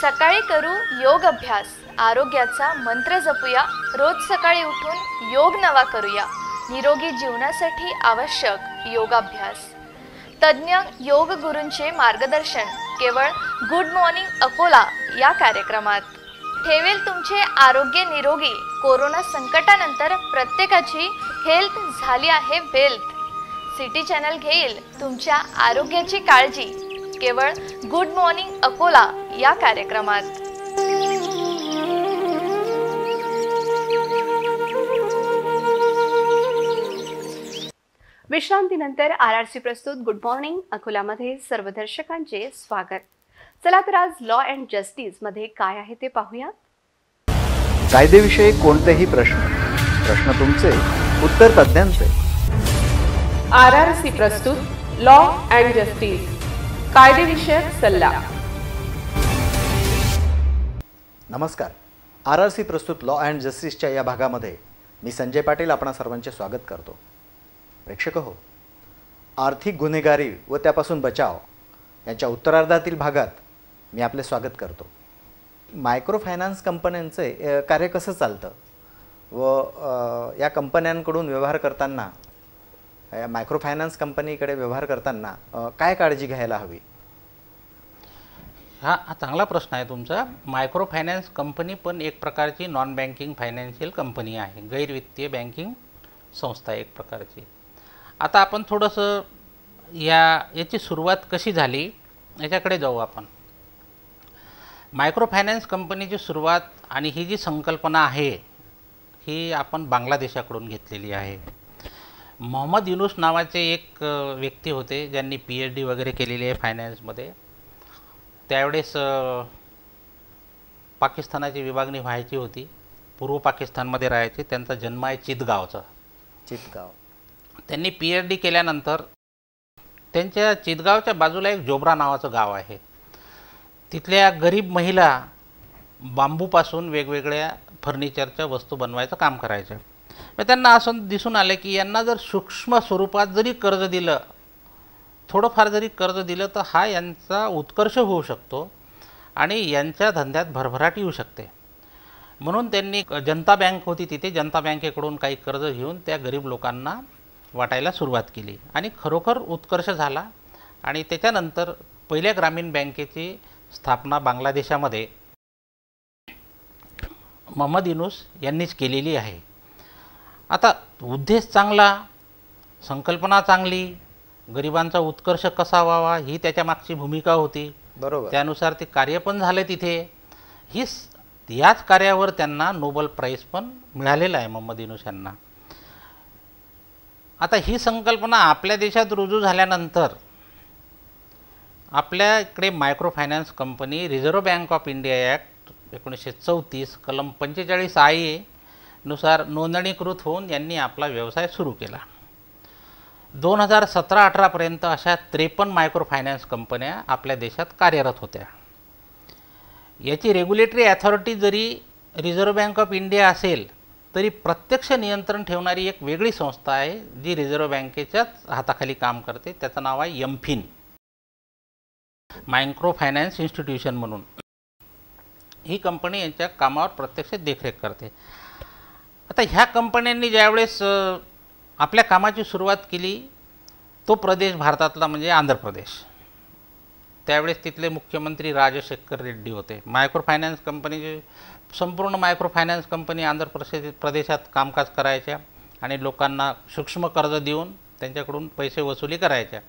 सकाळी करू योग अभ्यास. आरोग्याचा मंत्र जपूया. रोज सकाळी उठून योग नवा करूया. निरोगी जीवनासाठी आवश्यक योगाभ्यास. तज्ज्ञ योग गुरूंचे मार्गदर्शन. केवळ गुड मॉर्निंग अकोला या कार्यक्रमात. ठेवेल तुमचे आरोग्य निरोगी. कोरोना संकटानंतर प्रत्येकाची हेल्थ झाली आहे वेल्थ. सिटी चॅनल घेईल तुमच्या आरोग्याची काळजी. केवळ गुड मॉर्निंग अकोला या कार्यक्रमात. विश्रांतीनंतर आर आर सी प्रस्तुत गुड मॉर्निंग अकोल्यामध्ये सर्व दर्शकांचे स्वागत. चला तर आज लॉ अँड जस्टिसमध्ये काय आहे ते पाहूया कायदेविषयी कोणतेही प्रश्न प्रश्न तुमचे उत्तर तज्ज्ञांचे. आर आर सी प्रस्तुत लॉ अँड जस्टिस कायदेविषयक सल्ला. नमस्कार. आर आर सी प्रस्तुत लॉ अँड जस्टिसच्या या भागामध्ये मी संजय पाटील आपणा सर्वांचे स्वागत करतो. प्रेक्षक हो आर्थिक गुन्हेगारी व त्यापासून बचाव यांच्या उत्तरार्धातील भागात मी आपले स्वागत करतो. मायक्रो फायनान्स कंपन्यांचे कार्य कसं चालतं? व या कंपन्यांकडून व्यवहार करताना या मायक्रो फायनान्स कंपनीकडे व्यवहार करताना काय काळजी घ्यायला हवी? हा चांगला प्रश्न आहे तुमचा. मायक्रो फायनान्स कंपनी पण एक प्रकारची नॉन बँकिंग फायनान्शियल कंपनी आहे. गैरवित्तीय बँकिंग संस्था एक प्रकारची. आता आपण थोडंसं या याची सुरुवात कशी झाली याच्याकडे जाऊ आपण. मायक्रो फायनान्स कंपनीची सुरुवात आणि ही जी संकल्पना आहे ही आपण बांगलादेशाकडून घेतलेली आहे. मोहम्मद युनुस नावाचे एक व्यक्ती होते ज्यांनी पी एच डी वगैरे केलेली आहे फायनान्समध्ये त्यावेळेस पाकिस्तानाची विभागणी व्हायची होती. पूर्व पाकिस्तानमध्ये राहायचे. त्यांचा जन्म आहे चितगावचा. चितगाव. त्यांनी पी एच डी केल्यानंतर त्यांच्या चितगावच्या बाजूला एक जोबरा नावाचं गाव आहे. तिथल्या गरीब महिला बांबूपासून वेगवेगळ्या फर्निचरच्या वस्तू बनवायचं काम करायचं मग त्यांना असं दिसून आलं की यांना जर सूक्ष्म स्वरूपात जरी कर्ज दिलं थोडंफार जरी कर्ज दिलं तर हा यांचा उत्कर्ष होऊ शकतो आणि यांच्या धंद्यात भरभराट येऊ शकते. म्हणून त्यांनी जनता बँक होती तिथे जनता बँकेकडून काही कर्ज घेऊन त्या गरीब लोकांना वाटायला सुरुवात केली आणि खरोखर उत्कर्ष झाला. आणि त्याच्यानंतर पहिल्या ग्रामीण बँकेची स्थापना बांगलादेशामध्ये मोहम्मद युनुस यांनीच केलेली आहे. आता उद्देश चांगला संकल्पना चांगली गरिबांचा उत्कर्ष कसा व्हावा ही त्याच्या मागची भूमिका होती. बरोबर. त्यानुसार ते कार्य पण झाले तिथे. ही याच कार्यावर त्यांना नोबल प्राईज पण मिळालेलं आहे मोहम्मद युनुस यांना. आता ही संकल्पना आपल्या देशात रुजू झाल्यानंतर आपल्या इकडे micro finance company reserve bank of India act एकोणीसशे चौतीस कलम पंचेचाळीस आय नुसार नोंदणीकृत होऊन यांनी आपला व्यवसाय सुरू केला. दोन हजार सतरा अठरापर्यंत अशा त्रेपन्न मायक्रो फायनान्स कंपन्या आपल्या देशात कार्यरत होत्या. याची रेग्युलेटरी अथॉरिटी जरी रिझर्व्ह बँक ऑफ इंडिया असेल तरी प्रत्यक्ष नियंत्रण ठेवणारी एक वेगळी संस्था आहे जी रिझर्व्ह बँकेच्याच हाताखाली काम करते. त्याचं नाव आहे यमफिन. मायक्रो फायनान्स इन्स्टिट्यूशन म्हणून. ही कंपनी यांच्या कामावर प्रत्यक्ष देखरेख करते. आता ह्या कंपन्यांनी ज्यावेळेस आपल्या कामाची सुरुवात केली तो प्रदेश भारतातला म्हणजे आंध्र प्रदेश. त्यावेळेस तिथले मुख्यमंत्री राजशेखर रेड्डी होते. मायक्रो फायनान्स कंपनीचे संपूर्ण micro finance company Andhra Pradesh प्रदेशात कामकाज करायच्या आणि लोकांना सूक्ष्म कर्ज देऊन त्यांच्याकडून पैसे वसुली करायच्या.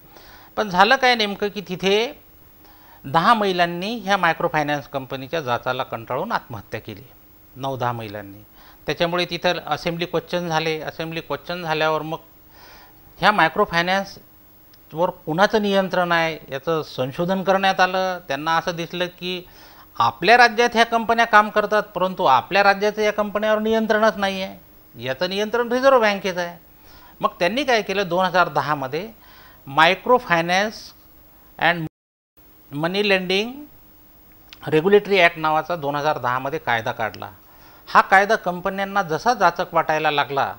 पण झालं काय नेमकं की तिथे दहा महिलांनी ह्या मायक्रो फायनान्स कंपनीच्या जाचाला कंटाळून आत्महत्या केली. नऊ दहा महिलांनी. त्याच्यामुळे तिथं असेंब्ली क्वेश्चन झाले. असेंब्ली क्वेश्चन झाल्यावर मग ह्या मायक्रो फायनान्सवर कुणाचं नियंत्रण आहे याचं संशोधन करण्यात आलं. त्यांना असं दिसलं की आपल्या राज्यात ह्या कंपन्या काम करतात परंतु आपल्या राज्याचं या कंपन्यावर नियंत्रणच नाही आहे याचं नियंत्रण रिझर्व्ह बँकेचं आहे. मग त्यांनी काय केलं? दोन हजार दहामध्ये micro finance and money lending regulatory act नावाचा दोन हजार दहामध्ये कायदा काढला. हा कायदा कंपन्यांना जसा जाचक वाटायला लागला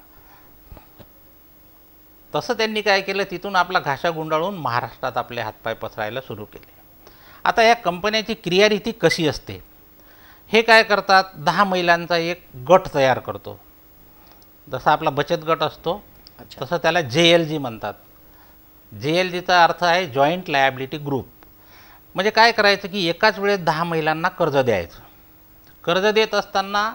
तसं त्यांनी काय केलं? तिथून आपला घाशा गुंडाळून महाराष्ट्रात आपले हातपाय पसरायला सुरू केले. आता या कंपन्याची क्रियारीती कशी असते? हे काय करतात? दहा महिलांचा एक गट तयार करतो. जसा आपला बचत गट असतो तसं त्याला जे एल जी म्हणतात. जे एल जीचा अर्थ आहे जॉईंट लायबिलिटी ग्रुप म्हणजे काय करायचं की एकाच वेळेस दहा महिलांना कर्ज द्यायचं. कर्ज देत असताना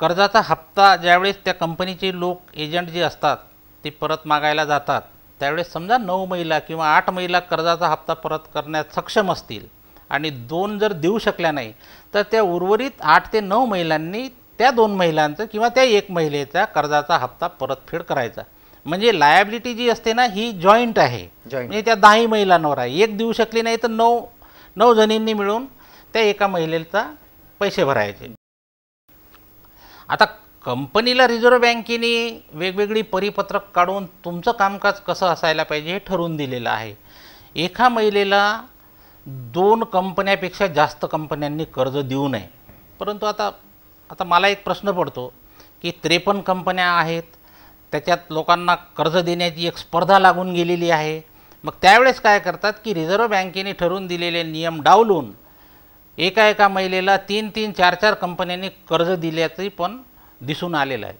कर्जाचा हप्ता ज्यावेळेस त्या कंपनीचे लोक एजंट जे असतात ते परत मागायला जातात त्यावेळेस समजा नऊ महिला किंवा आठ महिला कर्जाचा हप्ता परत करण्यात सक्षम असतील आणि दोन जर देऊ शकल्या नाही तर त्या उर्वरित आठ ते नऊ महिलांनी त्या दोन महिलांचं किंवा त्या एक महिलेचा कर्जाचा हप्ता परतफेड करायचा. म्हणजे लायबिलिटी जी असते ना ही जॉईंट आहे. म्हणजे त्या दहाही महिलांवर आहे. एक देऊ शकली नाही तर नऊ नऊ जणींनी मिळून त्या एका महिलेचा पैसे भरायचे. आता कंपनीला रिझर्व्ह बँकेने वेगवेगळी परिपत्रक काढून तुमचं कामकाज कसं असायला पाहिजे हे ठरवून दिलेलं आहे. एका महिलेला दोन कंपन्यापेक्षा जास्त कंपन्यांनी कर्ज देऊ नये. परंतु आता आता मला एक प्रश्न पडतो की त्रेपन्न कंपन्या आहेत त्याच्यात लोकांना कर्ज देण्याची एक स्पर्धा लागून गेलेली आहे. मग त्यावेळेस काय करतात की रिझर्व्ह बँकेने ठरवून दिलेले नियम डावलून एका एका महिलेला तीन तीन चार चार कंपन्यांनी कर्ज दिल्याचंही पण दिसून आलेलं आहे.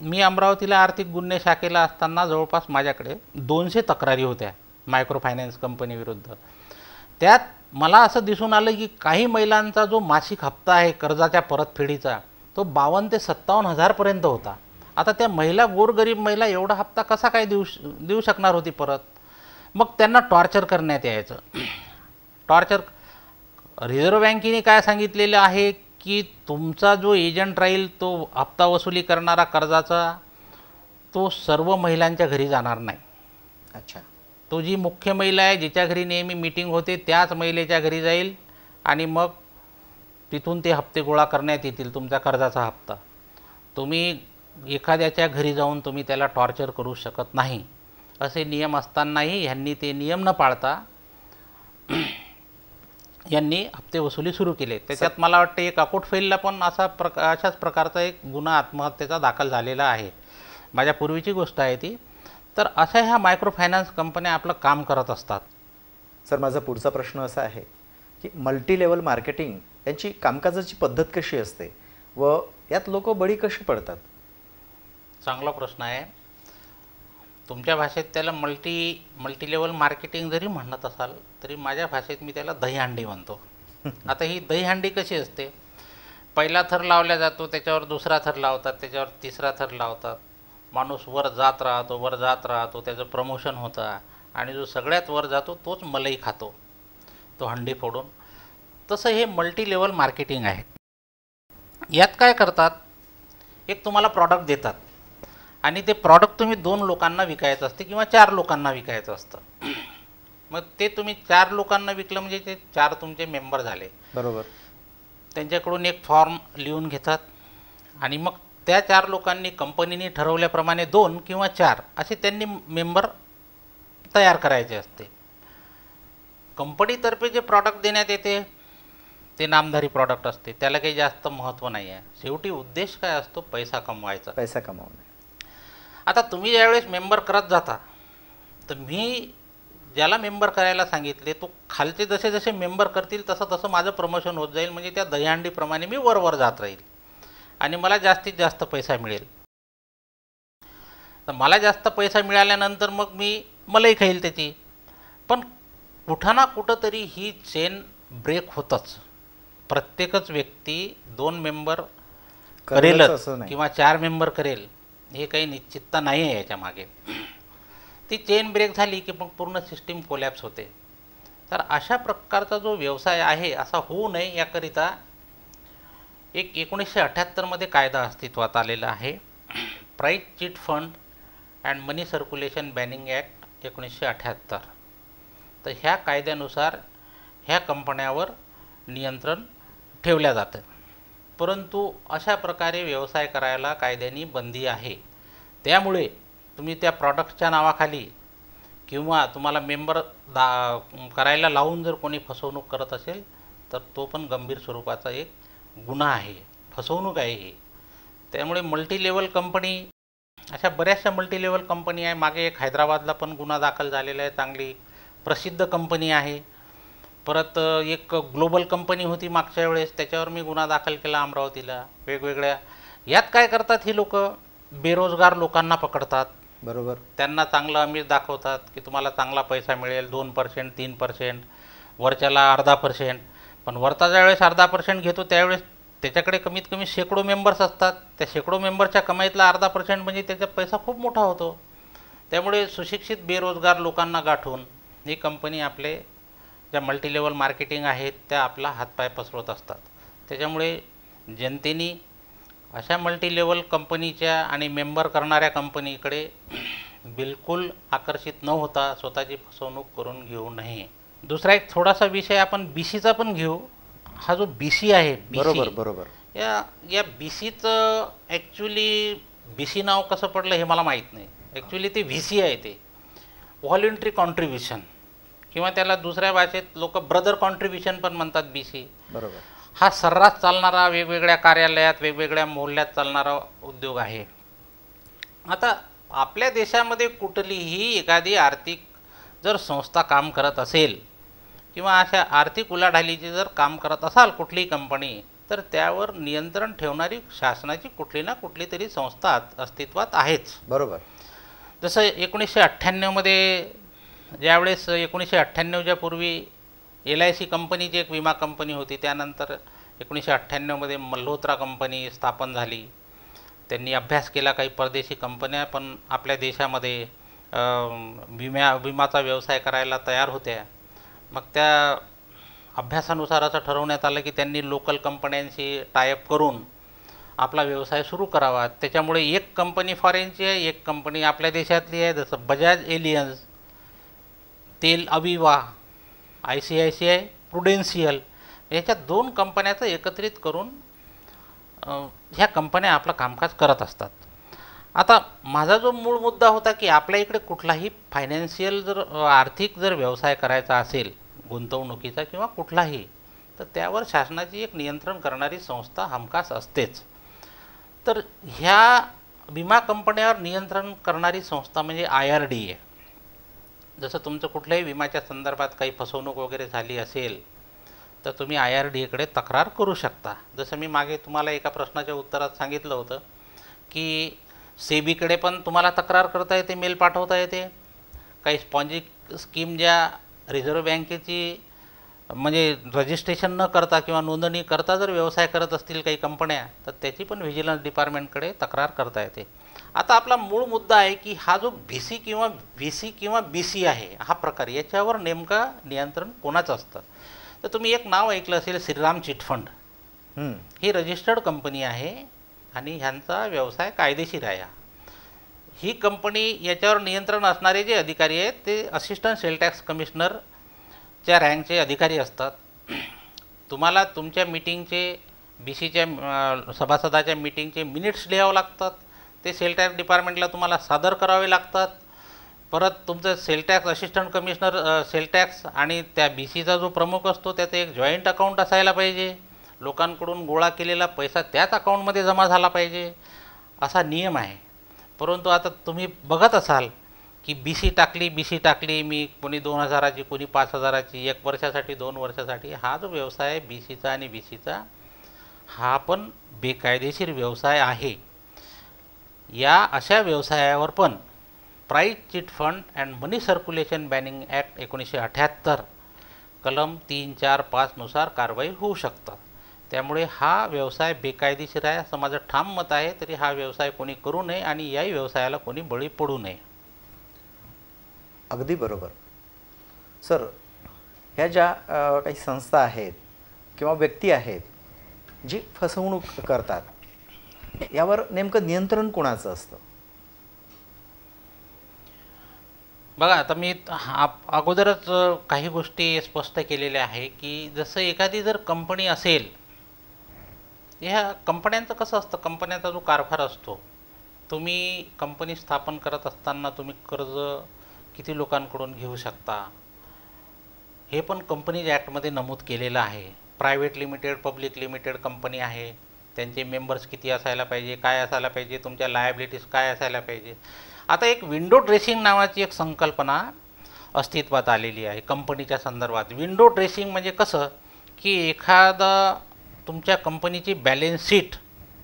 मी अमरावतीला आर्थिक गुन्हे शाखेला असताना जवळपास माझ्याकडे दोनशे तक्रारी होत्या मायक्रो फायनान्स कंपनीविरुद्ध त्यात मला असं दिसून आलं की काही महिलांचा जो मासिक हप्ता आहे कर्जाच्या परतफेडीचा तो बावन्न ते सत्तावन्न हजारपर्यंत होता. आता त्या महिला गोरगरीब महिला एवढा हप्ता कसा काय देऊ श- देऊ शकणार होती परत? मग त्यांना टॉर्चर करण्यात यायचं. टॉर्चर रिझर्व्ह बँकेने काय सांगितलेलं आहे की तुमचा जो एजंट राहील तो हप्ता वसुली करणारा कर्जाचा तो सर्व महिलांच्या घरी जाणार नाही. अच्छा. तो जी मुख्य महिला आहे जिच्या घरी नेहमी मीटिंग होते त्याच महिलेच्या घरी जाईल आणि मग तिथून ते हप्ते गोळा करण्यात येतील तुमच्या कर्जाचा हप्ता. तुम्ही एखाद्याच्या घरी जाऊन तुम्ही त्याला टॉर्चर करू शकत नाही. असे नियम असतानाही ह्यांनी ते नियम न पाळता यांनी हप्ते वसुली सुरू केले. त्याच्यात मला वाटतं एक अकोट फैलला पण असा प्रका अशाच प्रकारचा एक गुन्हा आत्महत्येचा दाखल झालेला आहे. माझ्या पूर्वीची गोष्ट आहे ती. तर अशा ह्या मायक्रो फायनान्स कंपन्या आपलं काम करत असतात. सर माझा पुढचा प्रश्न असा आहे की मल्टी लेवल मार्केटिंग यांची कामकाजाची पद्धत कशी असते व यात लोक बळी कशी पडतात? चांगला प्रश्न आहे. तुमच्या भाषेत त्याला मल्टी मल्टी लेवल मार्केटिंग जरी म्हणत असाल तरी माझ्या भाषेत मी त्याला दहीहंडी म्हणतो. [laughs] आता ही दहीहंडी कशी असते? पहिला थर लावला जातो त्याच्यावर दुसरा थर लावतात त्याच्यावर तिसरा थर लावतात. माणूस वर जात राहतो वर जात राहतो त्याचं प्रमोशन होतं. आणि जो सगळ्यात वर जातो तोच मलई खातो तो हंडी फोडून. तसं हे मल्टी लेवल मार्केटिंग आहे. यात काय करतात? एक तुम्हाला प्रॉडक्ट देतात. आणि ते प्रॉडक्ट तुम्ही दोन लोकांना विकायचं असते किंवा चार लोकांना विकायचं असतं. मग ते तुम्ही चार लोकांना विकलं म्हणजे ते चार तुमचे मेंबर झाले. बरोबर. त्यांच्याकडून एक फॉर्म लिहून घेतात आणि मग त्या चार लोकांनी कंपनीने ठरवल्याप्रमाणे दोन किंवा चार असे त्यांनी मेंबर तयार करायचे असते. कंपनीतर्फे जे प्रॉडक्ट देण्यात येते ते नामधारी प्रॉडक्ट असते. त्याला काही जास्त महत्त्व नाही आहे शेवटी उद्देश काय असतो? पैसा कमवायचा. पैसा कमावणे. आता तुम्ही ज्यावेळेस मेंबर करत जाता तर मी ज्याला मेंबर करायला सांगितले तो खालचे जसे जसे मेंबर करतील तसं तसं माझं प्रमोशन होत जाईल. म्हणजे त्या दहीहंडीप्रमाणे मी वर वर जात राहील. आणि मला जास्तीत जास्त पैसा मिळेल. तर मला जास्त पैसा मिळाल्यानंतर मग मी मलाही खाईल त्याची. पण कुठं ना कुठं तरी ही चेन ब्रेक होतच. प्रत्येकच व्यक्ती दोन मेंबर करेलच. किंवा चार मेंबर करेल. हे काही निश्चितता नाही आहे याच्यामागे ती चेन ब्रेक झाली की मग पूर्ण सिस्टीम कोलॅप्स होते. तर अशा प्रकारचा जो व्यवसाय आहे असा होऊ नये याकरिता एक एकोणीसशे अठ्ठ्याहत्तरमध्ये कायदा अस्तित्वात आलेला आहे. Prize chit fund and money circulation banning act एकोणीसशे अठ्ठ्याहत्तर तर ह्या कायद्यानुसार ह्या कंपन्यावर नियंत्रण ठेवल्या जातं. परंतु अशा प्रकारे व्यवसाय करायला कायद्याने बंदी आहे. त्यामुळे तुम्ही त्या प्रॉडक्टच्या नावाखाली किंवा तुम्हाला मेंबर दा करायला लावून जर कोणी फसवणूक करत असेल तर तो पण गंभीर स्वरूपाचा एक गुन्हा आहे. फसवणूक आहे ही. त्यामुळे मल्टीलेवल कंपनी अशा बऱ्याचशा मल्टीलेवल कंपनी आहे. मागे एक हैदराबादला पण गुन्हा दाखल झालेला आहे. चांगली प्रसिद्ध कंपनी आहे. परत एक ग्लोबल कंपनी होती मागच्या वेळेस त्याच्यावर मी गुन्हा दाखल केला अमरावतीला. वेगवेगळ्या यात काय करतात ही लोक? बेरोजगार लोकांना पकडतात. बरोबर. त्यांना चांगलं अमीर दाखवतात की तुम्हाला चांगला पैसा मिळेल दोन पर्सेंट तीन पर्सेंट वरच्याला अर्धा पर्सेंट पण वरचा ज्यावेळेस अर्धा पर्सेंट घेतो त्यावेळेस त्याच्याकडे कमीत कमी शेकडो मेंबर्स असतात. त्या शेकडो मेंबरच्या कमाईतला अर्धा पर्सेंट म्हणजे त्याचा पैसा खूप मोठा होतो. त्यामुळे सुशिक्षित बेरोजगार लोकांना गाठून ही कंपनी आपले ज्या मल्टीलेवल मार्केटिंग आहेत त्या आपला हातपाय पसरवत असतात. त्याच्यामुळे जनतेनी अशा मल्टीलेवल कंपनीच्या आणि मेंबर करणाऱ्या कंपनीकडे बिलकुल आकर्षित न होता स्वतःची फसवणूक करून घेऊ नये. दुसरा एक थोडासा विषय आपण बी सीचा पण घेऊ. हा जो बी सी आहे बरोबर बरोबर. या या बी सीचं ॲक्च्युली बी सी नाव कसं पडलं हे मला माहीत नाही. ॲक्च्युली ते व्ही सी आहे ते. व्हॉलेंटरी कॉन्ट्रीब्युशन किंवा त्याला दुसऱ्या भाषेत लोक ब्रदर कॉन्ट्रीब्युशन पण म्हणतात बी सी बरोबर. हा सर्रास चालणारा वेगवेगळ्या कार्यालयात वेगवेगळ्या मोहल्ल्यात चालणारा उद्योग आहे. आता आपल्या देशामध्ये कुठलीही एखादी आर्थिक जर संस्था काम करत असेल किंवा अशा आर्थिक उलाढालीची जर काम करत असाल कुठलीही कंपनी तर त्यावर नियंत्रण ठेवणारी शासनाची कुठली ना कुठली तरी संस्था अस्तित्वात आहेच. बरोबर. जसं एकोणीसशे अठ्ठ्याण्णवमध्ये ज्यावेळेस एकोणीसशे अठ्ठ्याण्णवच्या पूर्वी एल आय सी कंपनीची एक विमा कंपनी होती त्यानंतर एकोणीसशे अठ्ठ्याण्णवमध्ये मल्होत्रा कंपनी स्थापन झाली. त्यांनी अभ्यास केला काही परदेशी कंपन्या पण आपल्या देशामध्ये विम्या विमाचा व्यवसाय करायला तयार होत्या. मग त्या अभ्यासानुसार असं ठरवण्यात आलं की त्यांनी लोकल कंपन्यांशी टायअप करून आपला व्यवसाय सुरू करावा. त्याच्यामुळे एक कंपनी फॉरेनची आहे एक कंपनी आपल्या देशातली आहे जसं बजाज एलियन्स तेल Aviva I C I C I Prudential याच्या दोन कंपन्याचं एकत्रित करून ह्या कंपन्या आपलं कामकाज करत असतात. आता माझा जो मूळ मुद्दा होता की आपल्या इकडे कुठलाही फायनान्शियल जर आर्थिक जर व्यवसाय करायचा असेल गुंतवणुकीचा किंवा कुठलाही तर त्यावर शासनाची एक नियंत्रण करणारी संस्था हमखास असतेच. तर ह्या विमा कंपन्यावर नियंत्रण करणारी संस्था म्हणजे आय आर डी ए. जसं तुमचं कुठल्याही विम्याच्या संदर्भात काही फसवणूक वगैरे झाली असेल तर तुम्ही आय आर डी एकडे तक्रार करू शकता. जसं मी मागे तुम्हाला एका प्रश्नाच्या उत्तरात सांगितलं होतं की सेबीकडे पण तुम्हाला तक्रार करता येते मेल पाठवता येते. काही स्पॉन्जी स्कीम ज्या रिझर्व्ह बँकेची म्हणजे रजिस्ट्रेशन न करता किंवा नोंदणी करता जर व्यवसाय करत असतील काही कंपन्या तर त्याची पण व्हिजिलन्स डिपार्टमेंटकडे तक्रार करता येते. आता आपला मूळ मुद्दा आहे की हा जो व्ही सी किंवा व्ही सी किंवा बी सी आहे हा प्रकार याच्यावर नेमका नियंत्रण कोणाचं असतं तर तुम्ही एक नाव ऐकलं असेल श्रीराम चिटफंड. ही रजिस्टर्ड कंपनी आहे आणि ह्यांचा व्यवसाय कायदेशीर आहे हा. ही कंपनी याच्यावर नियंत्रण असणारे जे अधिकारी आहेत ते असिस्टंट सेल टॅक्स कमिशनरच्या रँकचे अधिकारी असतात तुम्हाला तुमच्या मीटिंगचे बी सीच्या सभासदाच्या मीटिंगचे मिनिट्स लिहावं लागतात ते सेल टॅक्स डिपार्टमेंटला तुम्हाला सादर करावे लागतात. परत तुमचं sale tax assistant commissioner sale tax आणि त्या बी सीचा जो प्रमुख असतो त्याचं एक जॉईंट अकाउंट असायला पाहिजे. लोकांकडून गोळा केलेला पैसा त्याच अकाउंटमध्ये जमा झाला पाहिजे. असा नियम आहे. परंतु आता तुम्ही बघत असाल की बी सी टाकली बी सी टाकली मी कोणी दोन हजाराची कोणी पाच हजाराची एक वर्षासाठी दोन वर्षासाठी हा जो व्यवसाय आहे बी सीचा आणि बी सीचा हा पण बेकायदेशीर व्यवसाय आहे. या अशा व्यवसायावर पण prize chit fund and money circulation banning act एकोणीसशे अठ्याहत्तर कलम तीन चार पाचनुसार कारवाई होऊ शकतात. त्यामुळे हा व्यवसाय बेकायदेशीर आहे असं माझं ठाम मत आहे तरी हा व्यवसाय कोणी करू नये आणि याही व्यवसायाला कोणी बळी पडू नये. अगदी बरोबर. सर ह्या ज्या काही संस्था आहेत किंवा व्यक्ती आहेत जी फसवणूक करतात यावर नेमकं नियंत्रण कोणाचं असतं? बघा आता मी आप- अगोदरच काही गोष्टी स्पष्ट केलेल्या आहे की जसं एखादी जर कंपनी असेल ह्या कंपन्यांचं कसं असतं? कंपन्यांचा जो कारभार असतो तुम्ही कंपनी स्थापन करत असताना तुम्ही कर्ज किती लोकांकडून घेऊ शकता? हे पण कंपनीज ॲक्टमध्ये नमूद केलेलं आहे. Private limited public limited company आहे. त्यांचे मेंबर्स किती असायला पाहिजे काय असायला पाहिजे तुमच्या लायबिलिटीज काय असायला पाहिजे. आता एक विंडो ड्रेसिंग नावाची एक संकल्पना अस्तित्वात आलेली आहे कंपनीच्या संदर्भात. विंडो ड्रेसिंग म्हणजे कसं? की एखादा तुमच्या कंपनीची बॅलेन्स शीट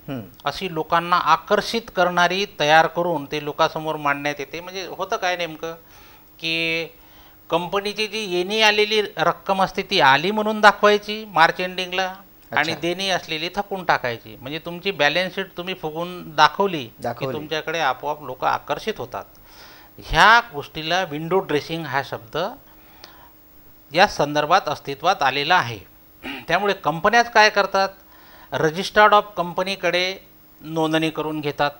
हं, अशी लोकांना आकर्षित करणारी तयार करून ते लोकांसमोर मांडण्यात येते. म्हणजे होतं काय नेमकं? की कंपनीची जी येणी आलेली रक्कम असते ती आली म्हणून दाखवायची मार्च एंडिंगला आणि. देणी असलेली थकून टाकायची. म्हणजे तुमची बॅलन्स शीट तुम्ही फुगून दाखवली की. तुमच्याकडे आपोआप लोक आकर्षित होतात. ह्या गोष्टीला विंडो ड्रेसिंग हा शब्द या संदर्भात अस्तित्वात आलेला आहे. त्यामुळे कंपन्याच काय करतात? रजिस्टर्ड ऑफ कंपनीकडे नोंदणी करून घेतात.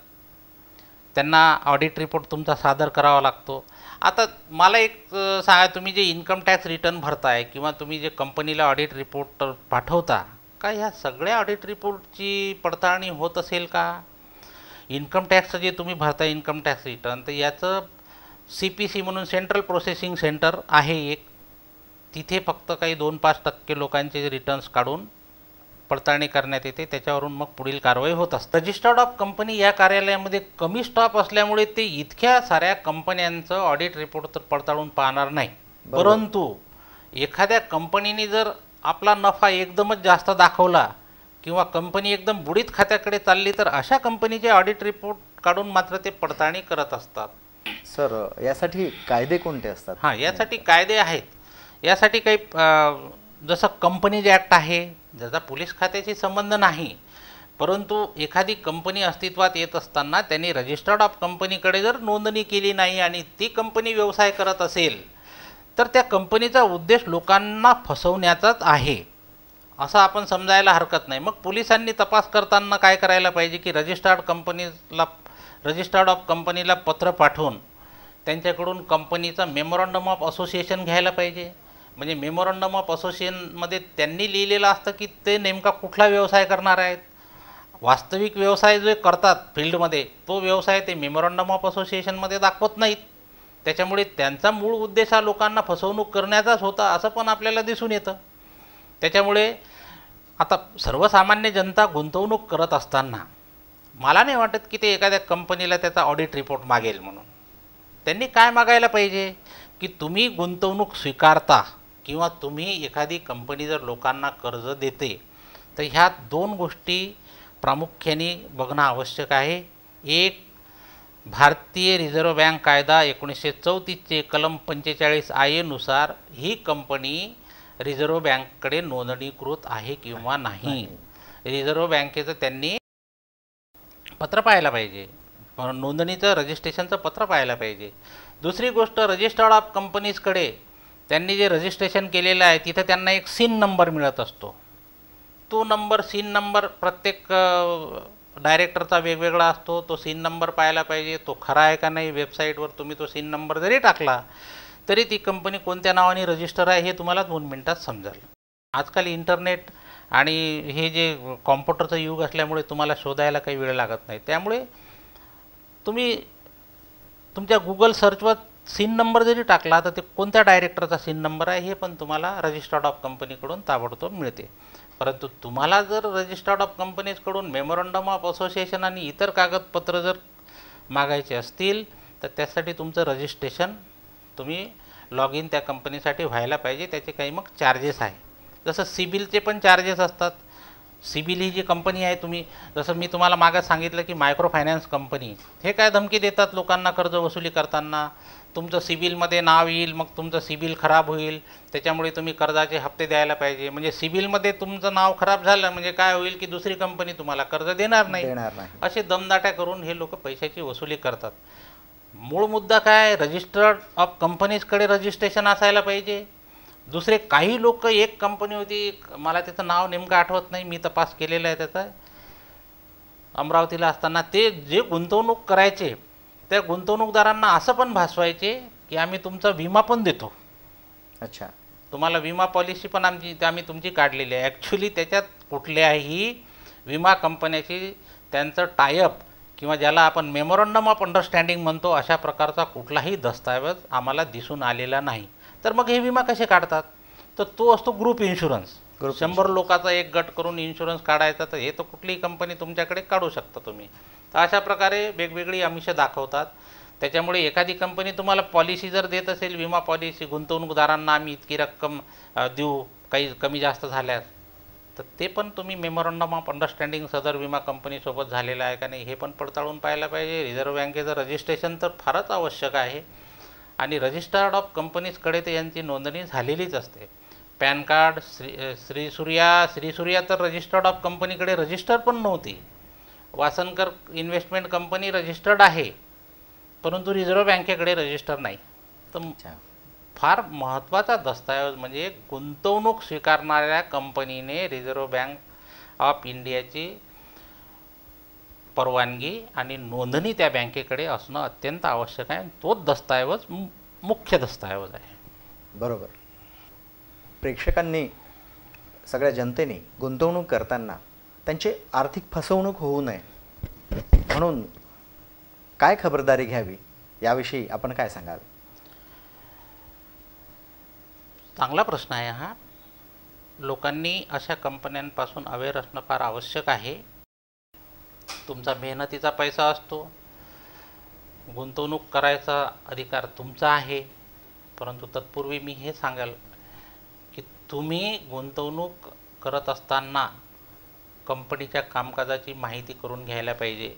त्यांना ऑडिट रिपोर्ट तुमचा सादर करावा लागतो. आता मला एक सांगा तुम्ही जे इन्कम टॅक्स रिटर्न भरताय किंवा तुम्ही जे कंपनीला ऑडिट रिपोर्ट पाठवता का ह्या सगळ्या ऑडिट रिपोर्टची पडताळणी होत असेल का? इन्कम टॅक्सचं जे तुम्ही भरता इन्कम टॅक्स रिटर्न तर याचं सी पी सी म्हणून सेंट्रल प्रोसेसिंग सेंटर आहे एक. तिथे फक्त काही दोन पाच टक्के लोकांचे रिटर्न्स काढून पडताळणी करण्यात येते. त्याच्यावरून मग पुढील कारवाई होत असते. रजिस्टर्ड ऑफ कंपनी या कार्यालयामध्ये कमी स्टॉप असल्यामुळे ते इतक्या साऱ्या कंपन्यांचं ऑडिट रिपोर्ट तर पडताळून पाहणार नाही. परंतु एखाद्या कंपनीने जर आपला नफा एकदमच जास्त दाखवला किंवा कंपनी एकदम बुडीत खात्याकडे चालली तर अशा कंपनीचे ऑडिट रिपोर्ट काढून मात्र ते पडताळणी करत असतात. सर यासाठी कायदे कोणते असतात? हां यासाठी कायदे आहेत. यासाठी काही जसं कंपनीज ॲक्ट आहे ज्याचा पोलीस खात्याशी संबंध नाही परंतु एखादी कंपनी अस्तित्वात येत असताना त्यांनी रजिस्टर्ड ऑफ कंपनीकडे जर नोंदणी केली नाही आणि ती कंपनी व्यवसाय करत असेल तर त्या कंपनीचा उद्देश लोकांना फसवण्याचाच आहे. असं आपण समजायला हरकत नाही. मग पोलिसांनी तपास करताना काय करायला पाहिजे की रजिस्टर्ड कंपनीला रजिस्टर्ड ऑफ कंपनीला पत्र पाठवून त्यांच्याकडून कंपनीचं मेमोरंडम ऑफ असोसिएशन घ्यायला पाहिजे? म्हणजे मेमोरंडम ऑफ असोसिएशनमध्ये त्यांनी लिहिलेलं असतं की ते नेमका कुठला व्यवसाय करणार आहेत? वास्तविक व्यवसाय जे करतात फील्डमध्ये तो व्यवसाय ते मेमोरंडम ऑफ असोसिएशनमध्ये दाखवत नाहीत. त्याच्यामुळे त्यांचा मूळ उद्देश हा लोकांना फसवणूक करण्याचाच होता असं पण आपल्याला दिसून येतं. त्याच्यामुळे आता सर्वसामान्य जनता गुंतवणूक करत असताना मला नाही वाटत की ते एखाद्या कंपनीला त्याचा ऑडिट रिपोर्ट मागेल म्हणून. त्यांनी काय मागायला पाहिजे? की तुम्ही गुंतवणूक स्वीकारता किंवा तुम्ही एखादी कंपनी जर लोकांना कर्ज देते तर ह्या दोन गोष्टी प्रामुख्याने बघणं आवश्यक आहे. एक भारतीय रिझर्व्ह बँक कायदा एकोणीसशे चौतीसचे कलम पंचेचाळीस आय एनुसार ही कंपनी रिझर्व्ह बँककडे नोंदणीकृत आहे किंवा नाही. रिझर्व्ह बँकेचं त्यांनी पत्र पाहायला पाहिजे. नोंदणीचं रजिस्ट्रेशनचं पत्र पाहायला पाहिजे. दुसरी गोष्ट रजिस्टर्ड ऑफ कंपनीजकडे त्यांनी जे रजिस्ट्रेशन केलेलं आहे तिथं त्यांना एक सिन नंबर मिळत असतो. तो नंबर सिन नंबर प्रत्येक डायरेक्टरचा वेगवेगळा असतो तो सीन नंबर पाहायला पाहिजे तो खरा आहे का नाही वेबसाईटवर तुम्ही तो सीन नंबर जरी टाकला तरी ती कंपनी कोणत्या नावाने रजिस्टर आहे हे तुम्हाला दोन मिनटात समजेल. आजकाल इंटरनेट आणि हे जे कॉम्प्युटरचं युग असल्यामुळे तुम्हाला शोधायला काही वेळ लागत नाही. त्यामुळे तुम्ही तुमच्या गुगल सर्चवर सीन नंबर जरी टाकला तर ते कोणत्या डायरेक्टरचा सीन नंबर आहे हे पण तुम्हाला रजिस्टर्ड ऑफ कंपनीकडून ताबडतोब मिळते. परंतु तुम्हाला जर रजिस्टर्ड ऑफ कंपनीजकडून मेमोरंडम ऑफ असोसिएशन आणि इतर कागदपत्र जर मागायचे असतील तर त्यासाठी तुमचं रजिस्ट्रेशन तुम्ही लॉग इन त्या कंपनीसाठी व्हायला पाहिजे. त्याचे काही मग चार्जेस आहे. जसं सिबिलचे पण चार्जेस असतात. सिबिल ही जी कंपनी आहे तुम्ही जसं मी तुम्हाला मागं सांगितलं की मायक्रो फायनान्स कंपनी हे काय धमकी देतात लोकांना कर्ज वसुली करताना? तुमचं सिबिलमध्ये नाव येईल मग तुमचं सिबिल खराब होईल त्याच्यामुळे तुम्ही कर्जाचे हप्ते द्यायला पाहिजे. म्हणजे सिबिलमध्ये तुमचं नाव खराब झालं म्हणजे काय होईल की दुसरी कंपनी तुम्हाला कर्ज देणार नाही. देणार नाही. असे दमदाट्या करून हे लोक पैशाची वसुली करतात. मूळ मुद्दा काय? रजिस्टर्ड ऑफ कंपनीजकडे रजिस्ट्रेशन असायला पाहिजे. दुसरे काही लोक एक कंपनी होती मला त्याचं नाव नेमकं आठवत नाही मी तपास केलेला आहे त्याचा. अमरावतीला असताना ते जे गुंतवणूक करायचे त्या गुंतवणूकदारांना असं पण भासवायचे की आम्ही तुमचा विमा पण देतो. अच्छा. तुम्हाला विमा पॉलिसी पण आमची आम्ही तुमची काढलेली आहे. ॲक्च्युली त्याच्यात कुठल्याही विमा कंपन्याची त्यांचं टायअप किंवा ज्याला आपण मेमोरंडम ऑफ अंडरस्टँडिंग म्हणतो अशा प्रकारचा कुठलाही दस्तऐवज आम्हाला दिसून आलेला नाही. तर मग हे विमा कसे काढतात? तर तो असतो ग्रुप इन्शुरन्स शंभर लोकांचा एक गट करून इन्शुरन्स काढायचा तर हे तर कुठलीही कंपनी तुमच्याकडे काढू शकता तुम्ही. तर अशा प्रकारे वेगवेगळी आमिष दाखवतात. त्याच्यामुळे एखादी कंपनी तुम्हाला पॉलिसी जर देत असेल विमा पॉलिसी गुंतवणूकदारांना आम्ही इतकी रक्कम देऊ काही कमी जास्त झाल्यास तर ते पण तुम्ही मेमोरंडम ऑफ अंडरस्टँडिंग सदर विमा कंपनीसोबत झालेलं आहे का नाही हे पण पडताळून पाहायला पाहिजे. रिझर्व्ह बँकेचं रजिस्ट्रेशन तर फारच आवश्यक आहे. आणि रजिस्टर्ड ऑफ कंपनीजकडे ते यांची नोंदणी झालेलीच असते. पॅन कार्ड श्री श्रीसूर्या श्री सूर्या श्री सूर्या तर रजिस्टर्ड ऑफ कंपनीकडे रजिस्टर पण नव्हती. वासनकर इन्व्हेस्टमेंट कंपनी रजिस्टर्ड आहे. परंतु रिझर्व्ह बँकेकडे रजिस्टर नाही. तर फार महत्त्वाचा दस्तऐवज म्हणजे गुंतवणूक स्वीकारणाऱ्या कंपनीने रिझर्व्ह बँक ऑफ इंडियाची परवानगी आणि नोंदणी त्या बँकेकडे असणं अत्यंत आवश्यक आहे. तोच दस्तऐवज मुख्य दस्तऐवज आहे. बरोबर. प्रेक्षकांनी सगळ्या जनतेने गुंतवणूक करताना त्यांची आर्थिक फसवणूक होऊ नये. म्हणून काय खबरदारी घ्यावी? याविषयी आपण काय सांगाल चांगला प्रश्न आहे हा. लोकांनी अशा कंपन्यांपासून अवेअर असणं फार आवश्यक आहे. तुमचा मेहनतीचा पैसा असतो. गुंतवणूक करायचा अधिकार तुमचा आहे. परंतु तत्पूर्वी मी हे सांगाल की तुम्ही गुंतवणूक करत असताना कंपनीच्या कामकाजाची माहिती करून घ्यायला पाहिजे.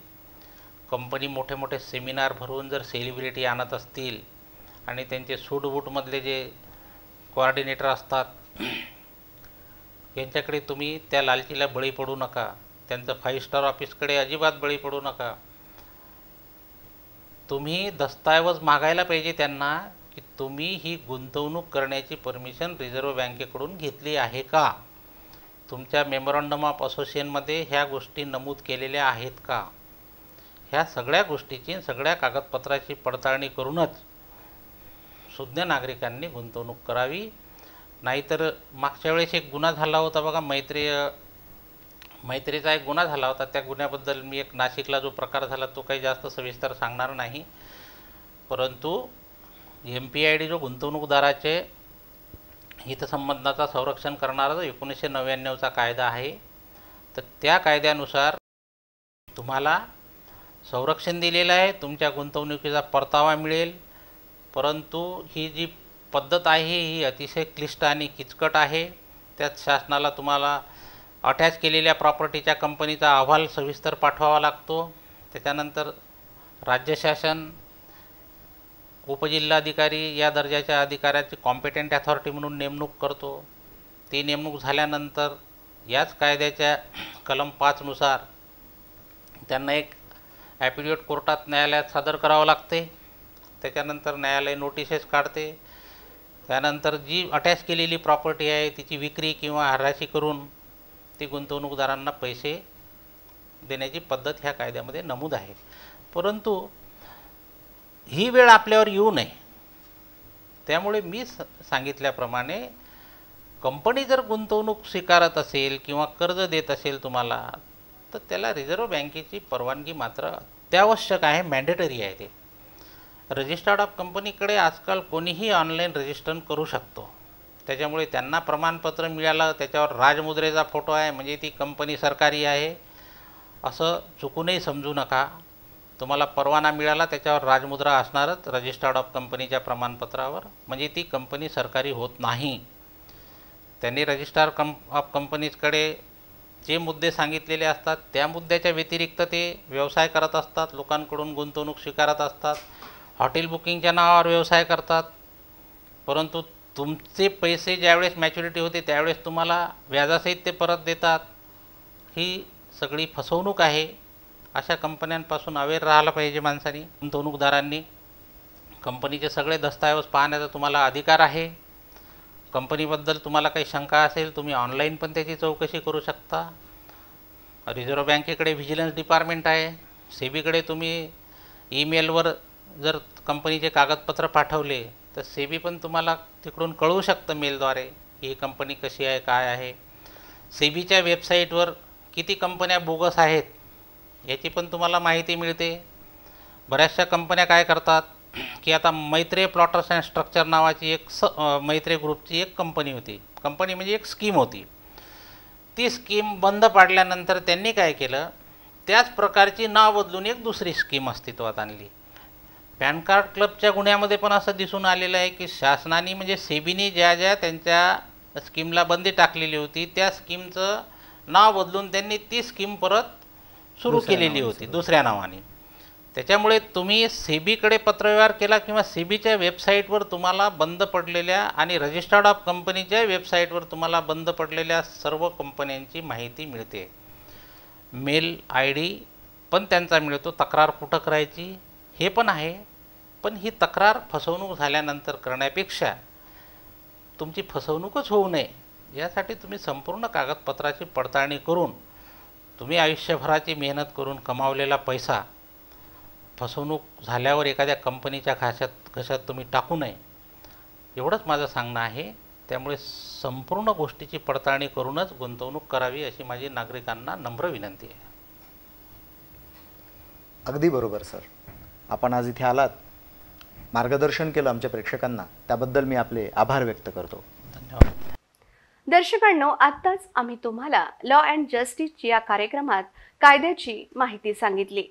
कंपनी मोठे मोठे सेमिनार भरवून जर सेलिब्रिटी आणत असतील आणि त्यांचे सूटबूटमधले जे कोऑर्डिनेटर असतात यांच्याकडे तुम्ही त्या लालचीला बळी पडू नका. त्यांचं फाईव्ह स्टार ऑफिसकडे अजिबात बळी पडू नका. तुम्ही दस्तऐवज मागायला पाहिजे त्यांना की तुम्ही ही गुंतवणूक करण्याची परमिशन रिझर्व्ह बँकेकडून घेतली आहे का? तुमच्या मेमोरंडम ऑफ असोसिएशनमध्ये ह्या गोष्टी नमूद केलेल्या आहेत का? ह्या सगळ्या गोष्टीची सगळ्या कागदपत्राची पडताळणी करूनच सुज्ञ नागरिकांनी गुंतवणूक करावी. नाहीतर मागच्या वेळेस एक गुन्हा झाला होता बघा मैत्रीय मैत्रीचा एक गुन्हा झाला होता. त्या गुन्ह्याबद्दल मी एक नाशिकला जो प्रकार झाला तो काही जास्त सविस्तर सांगणार नाही. परंतु एम पी आय डी जो गुंतवणूकदाराचे हितसंबंधाचा संरक्षण करणारा जो एकोणीसशे नव्याण्णवचा कायदा आहे तर त्या कायद्यानुसार तुम्हाला संरक्षण दिलेलं आहे तुमच्या गुंतवणुकीचा परतावा मिळेल. परंतु ही जी पद्धत आहे ही अतिशय क्लिष्ट आणि किचकट आहे. त्यात शासनाला तुम्हाला अटॅच केलेल्या प्रॉपर्टीच्या कंपनीचा अहवाल सविस्तर पाठवावा लागतो. त्याच्यानंतर राज्य शासन उपजिल्हाधिकारी या दर्जाच्या अधिकाऱ्याची कॉम्पिटंट अथॉरिटी म्हणून नेमणूक करतो. ती नेमणूक झाल्यानंतर याच कायद्याच्या कलम पाचनुसार त्यांना एक ॲफिडेविट कोर्टात न्यायालयात सादर करावं लागते. त्याच्यानंतर न्यायालय नोटिसेस काढते. त्यानंतर जी अटॅच केलेली प्रॉपर्टी आहे तिची विक्री किंवा हराशी करून ती गुंतवणूकदारांना पैसे देण्याची पद्धत ह्या कायद्यामध्ये नमूद आहे. परंतु ही वेळ आपल्यावर येऊ नये. त्यामुळे मी स सांगितल्याप्रमाणे कंपनी जर गुंतवणूक स्वीकारत असेल किंवा कर्ज देत असेल तुम्हाला तर त्याला रिझर्व्ह बँकेची परवानगी मात्र अत्यावश्यक आहे मॅन्डेटरी आहे ते. रजिस्टर्ड ऑफ कंपनीकडे आजकाल कोणीही ऑनलाईन रजिस्टर करू शकतो. त्याच्यामुळे त्यांना प्रमाणपत्र मिळालं त्याच्यावर राजमुद्रेचा फोटो आहे म्हणजे ती कंपनी सरकारी आहे. असं चुकूनही समजू नका. तुम्हाला परवाना मिळाला त्याच्यावर राजमुद्रा असणारच रजिस्टर्ड ऑफ कंपनीच्या प्रमाणपत्रावर. म्हणजे ती कंपनी सरकारी होत नाही. त्यांनी रजिस्ट्रार कं ऑफ कंपनीजकडे जे मुद्दे सांगितलेले असतात त्या मुद्द्याच्या व्यतिरिक्त ते व्यवसाय करत असतात लोकांकडून गुंतवणूक स्वीकारत असतात हॉटेल बुकिंगच्या नावावर व्यवसाय करतात. परंतु तुमचे पैसे ज्यावेळेस मॅच्युरिटी होते त्यावेळेस तुम्हाला व्याजासहित ते परत देतात. ही सगळी फसवणूक आहे. अशा कंपन्यांपासून अवेअर राहायला पाहिजे माणसांनी गुंतवणूकदारांनी. कंपनीचे सगळे दस्तऐवज पाहण्याचा तुम्हाला अधिकार आहे. कंपनीबद्दल तुम्हाला काही शंका असेल तुम्ही ऑनलाईन पण त्याची चौकशी करू शकता. रिझर्व्ह बँकेकडे व्हिजिलन्स डिपार्टमेंट आहे. सेबीकडे तुम्ही ईमेलवर जर कंपनीचे कागदपत्र पाठवले तर सेबी पण तुम्हाला तिकडून कळवू शकतं मेलद्वारे ही कंपनी कशी आहे काय आहे. सेबीच्या वेबसाईटवर किती कंपन्या बोगस आहेत याची पण तुम्हाला माहिती मिळते. बऱ्याचशा कंपन्या काय करतात की आता मैत्रे प्लॉटर्स अँड स्ट्रक्चर नावाची एक स मैत्रे ग्रुपची एक कंपनी होती. कंपनी म्हणजे एक स्कीम होती. ती स्कीम बंद पाडल्यानंतर त्यांनी काय केलं त्याच प्रकारची नाव बदलून एक दुसरी स्कीम अस्तित्वात आणली. पॅन कार्ड क्लबच्या गुन्ह्यामध्ये पण असं दिसून आलेलं आहे की शासनाने म्हणजे सेबीने ज्या ज्या त्यांच्या स्कीमला बंदी टाकलेली होती त्या स्कीमचं नाव बदलून त्यांनी ती स्कीम परत सुरू केलेली होती दुसऱ्या नावाने. त्याच्यामुळे तुम्ही सेबीकडे पत्रव्यवहार केला किंवा सेबीच्या वेबसाईटवर तुम्हाला बंद पडलेल्या आणि रजिस्टर्ड ऑफ कंपनीच्या वेबसाईटवर तुम्हाला बंद पडलेल्या सर्व कंपन्यांची माहिती मिळते. मेल आय डी पण त्यांचा मिळतो तक्रार कुठं करायची हे पण आहे पण ही तक्रार फसवणूक झाल्यानंतर करण्यापेक्षा तुमची फसवणूकच होऊ नये यासाठी तुम्ही संपूर्ण कागदपत्राची पडताळणी करून तुम्ही आयुष्यभराची मेहनत करून कमावलेला पैसा फसवणूक झाल्यावर एखाद्या कंपनीच्या खाशात घशात तुम्ही टाकू नये एवढंच माझं सांगणं आहे. त्यामुळे संपूर्ण गोष्टीची पडताळणी करूनच गुंतवणूक करावी अशी माझी नागरिकांना नम्र विनंती आहे. अगदी बरोबर सर. आपण आज इथे आलात. मार्गदर्शन केलं आमच्या प्रेक्षकांना. त्याबद्दल मी आपले आभार व्यक्त करतो. दर्शकांनो आत्ताच आम्ही तुम्हाला लॉ अँड जस्टिस या कार्यक्रमात कायद्याची माहिती सांगितली.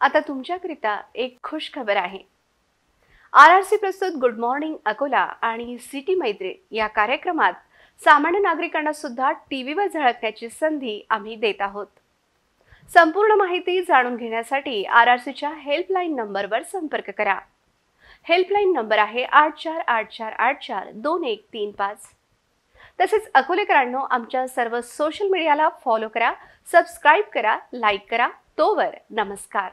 आता तुमच्याकरिता एक खुश खबर आहे. आर आर सी प्रस्तुत गुड मॉर्निंग अकोला आणि सिटी मैत्री या कार्यक्रमात सामान्य नागरिकांना सुद्धा टी व्हीवर झळकण्याची संधी आम्ही देत आहोत. संपूर्ण माहिती जाणून घेण्यासाठी आर आर सीच्या हेल्पलाईन नंबरवर संपर्क करा. हेल्पलाईन नंबर आहे आठ चार आठ चार आठ चार दोन एक तीन पाच. तसेच अकोलेकरांनो आमच्या सर्व सोशल मीडियाला फॉलो करा सबस्क्राईब करा लाईक करा. तोवर नमस्कार.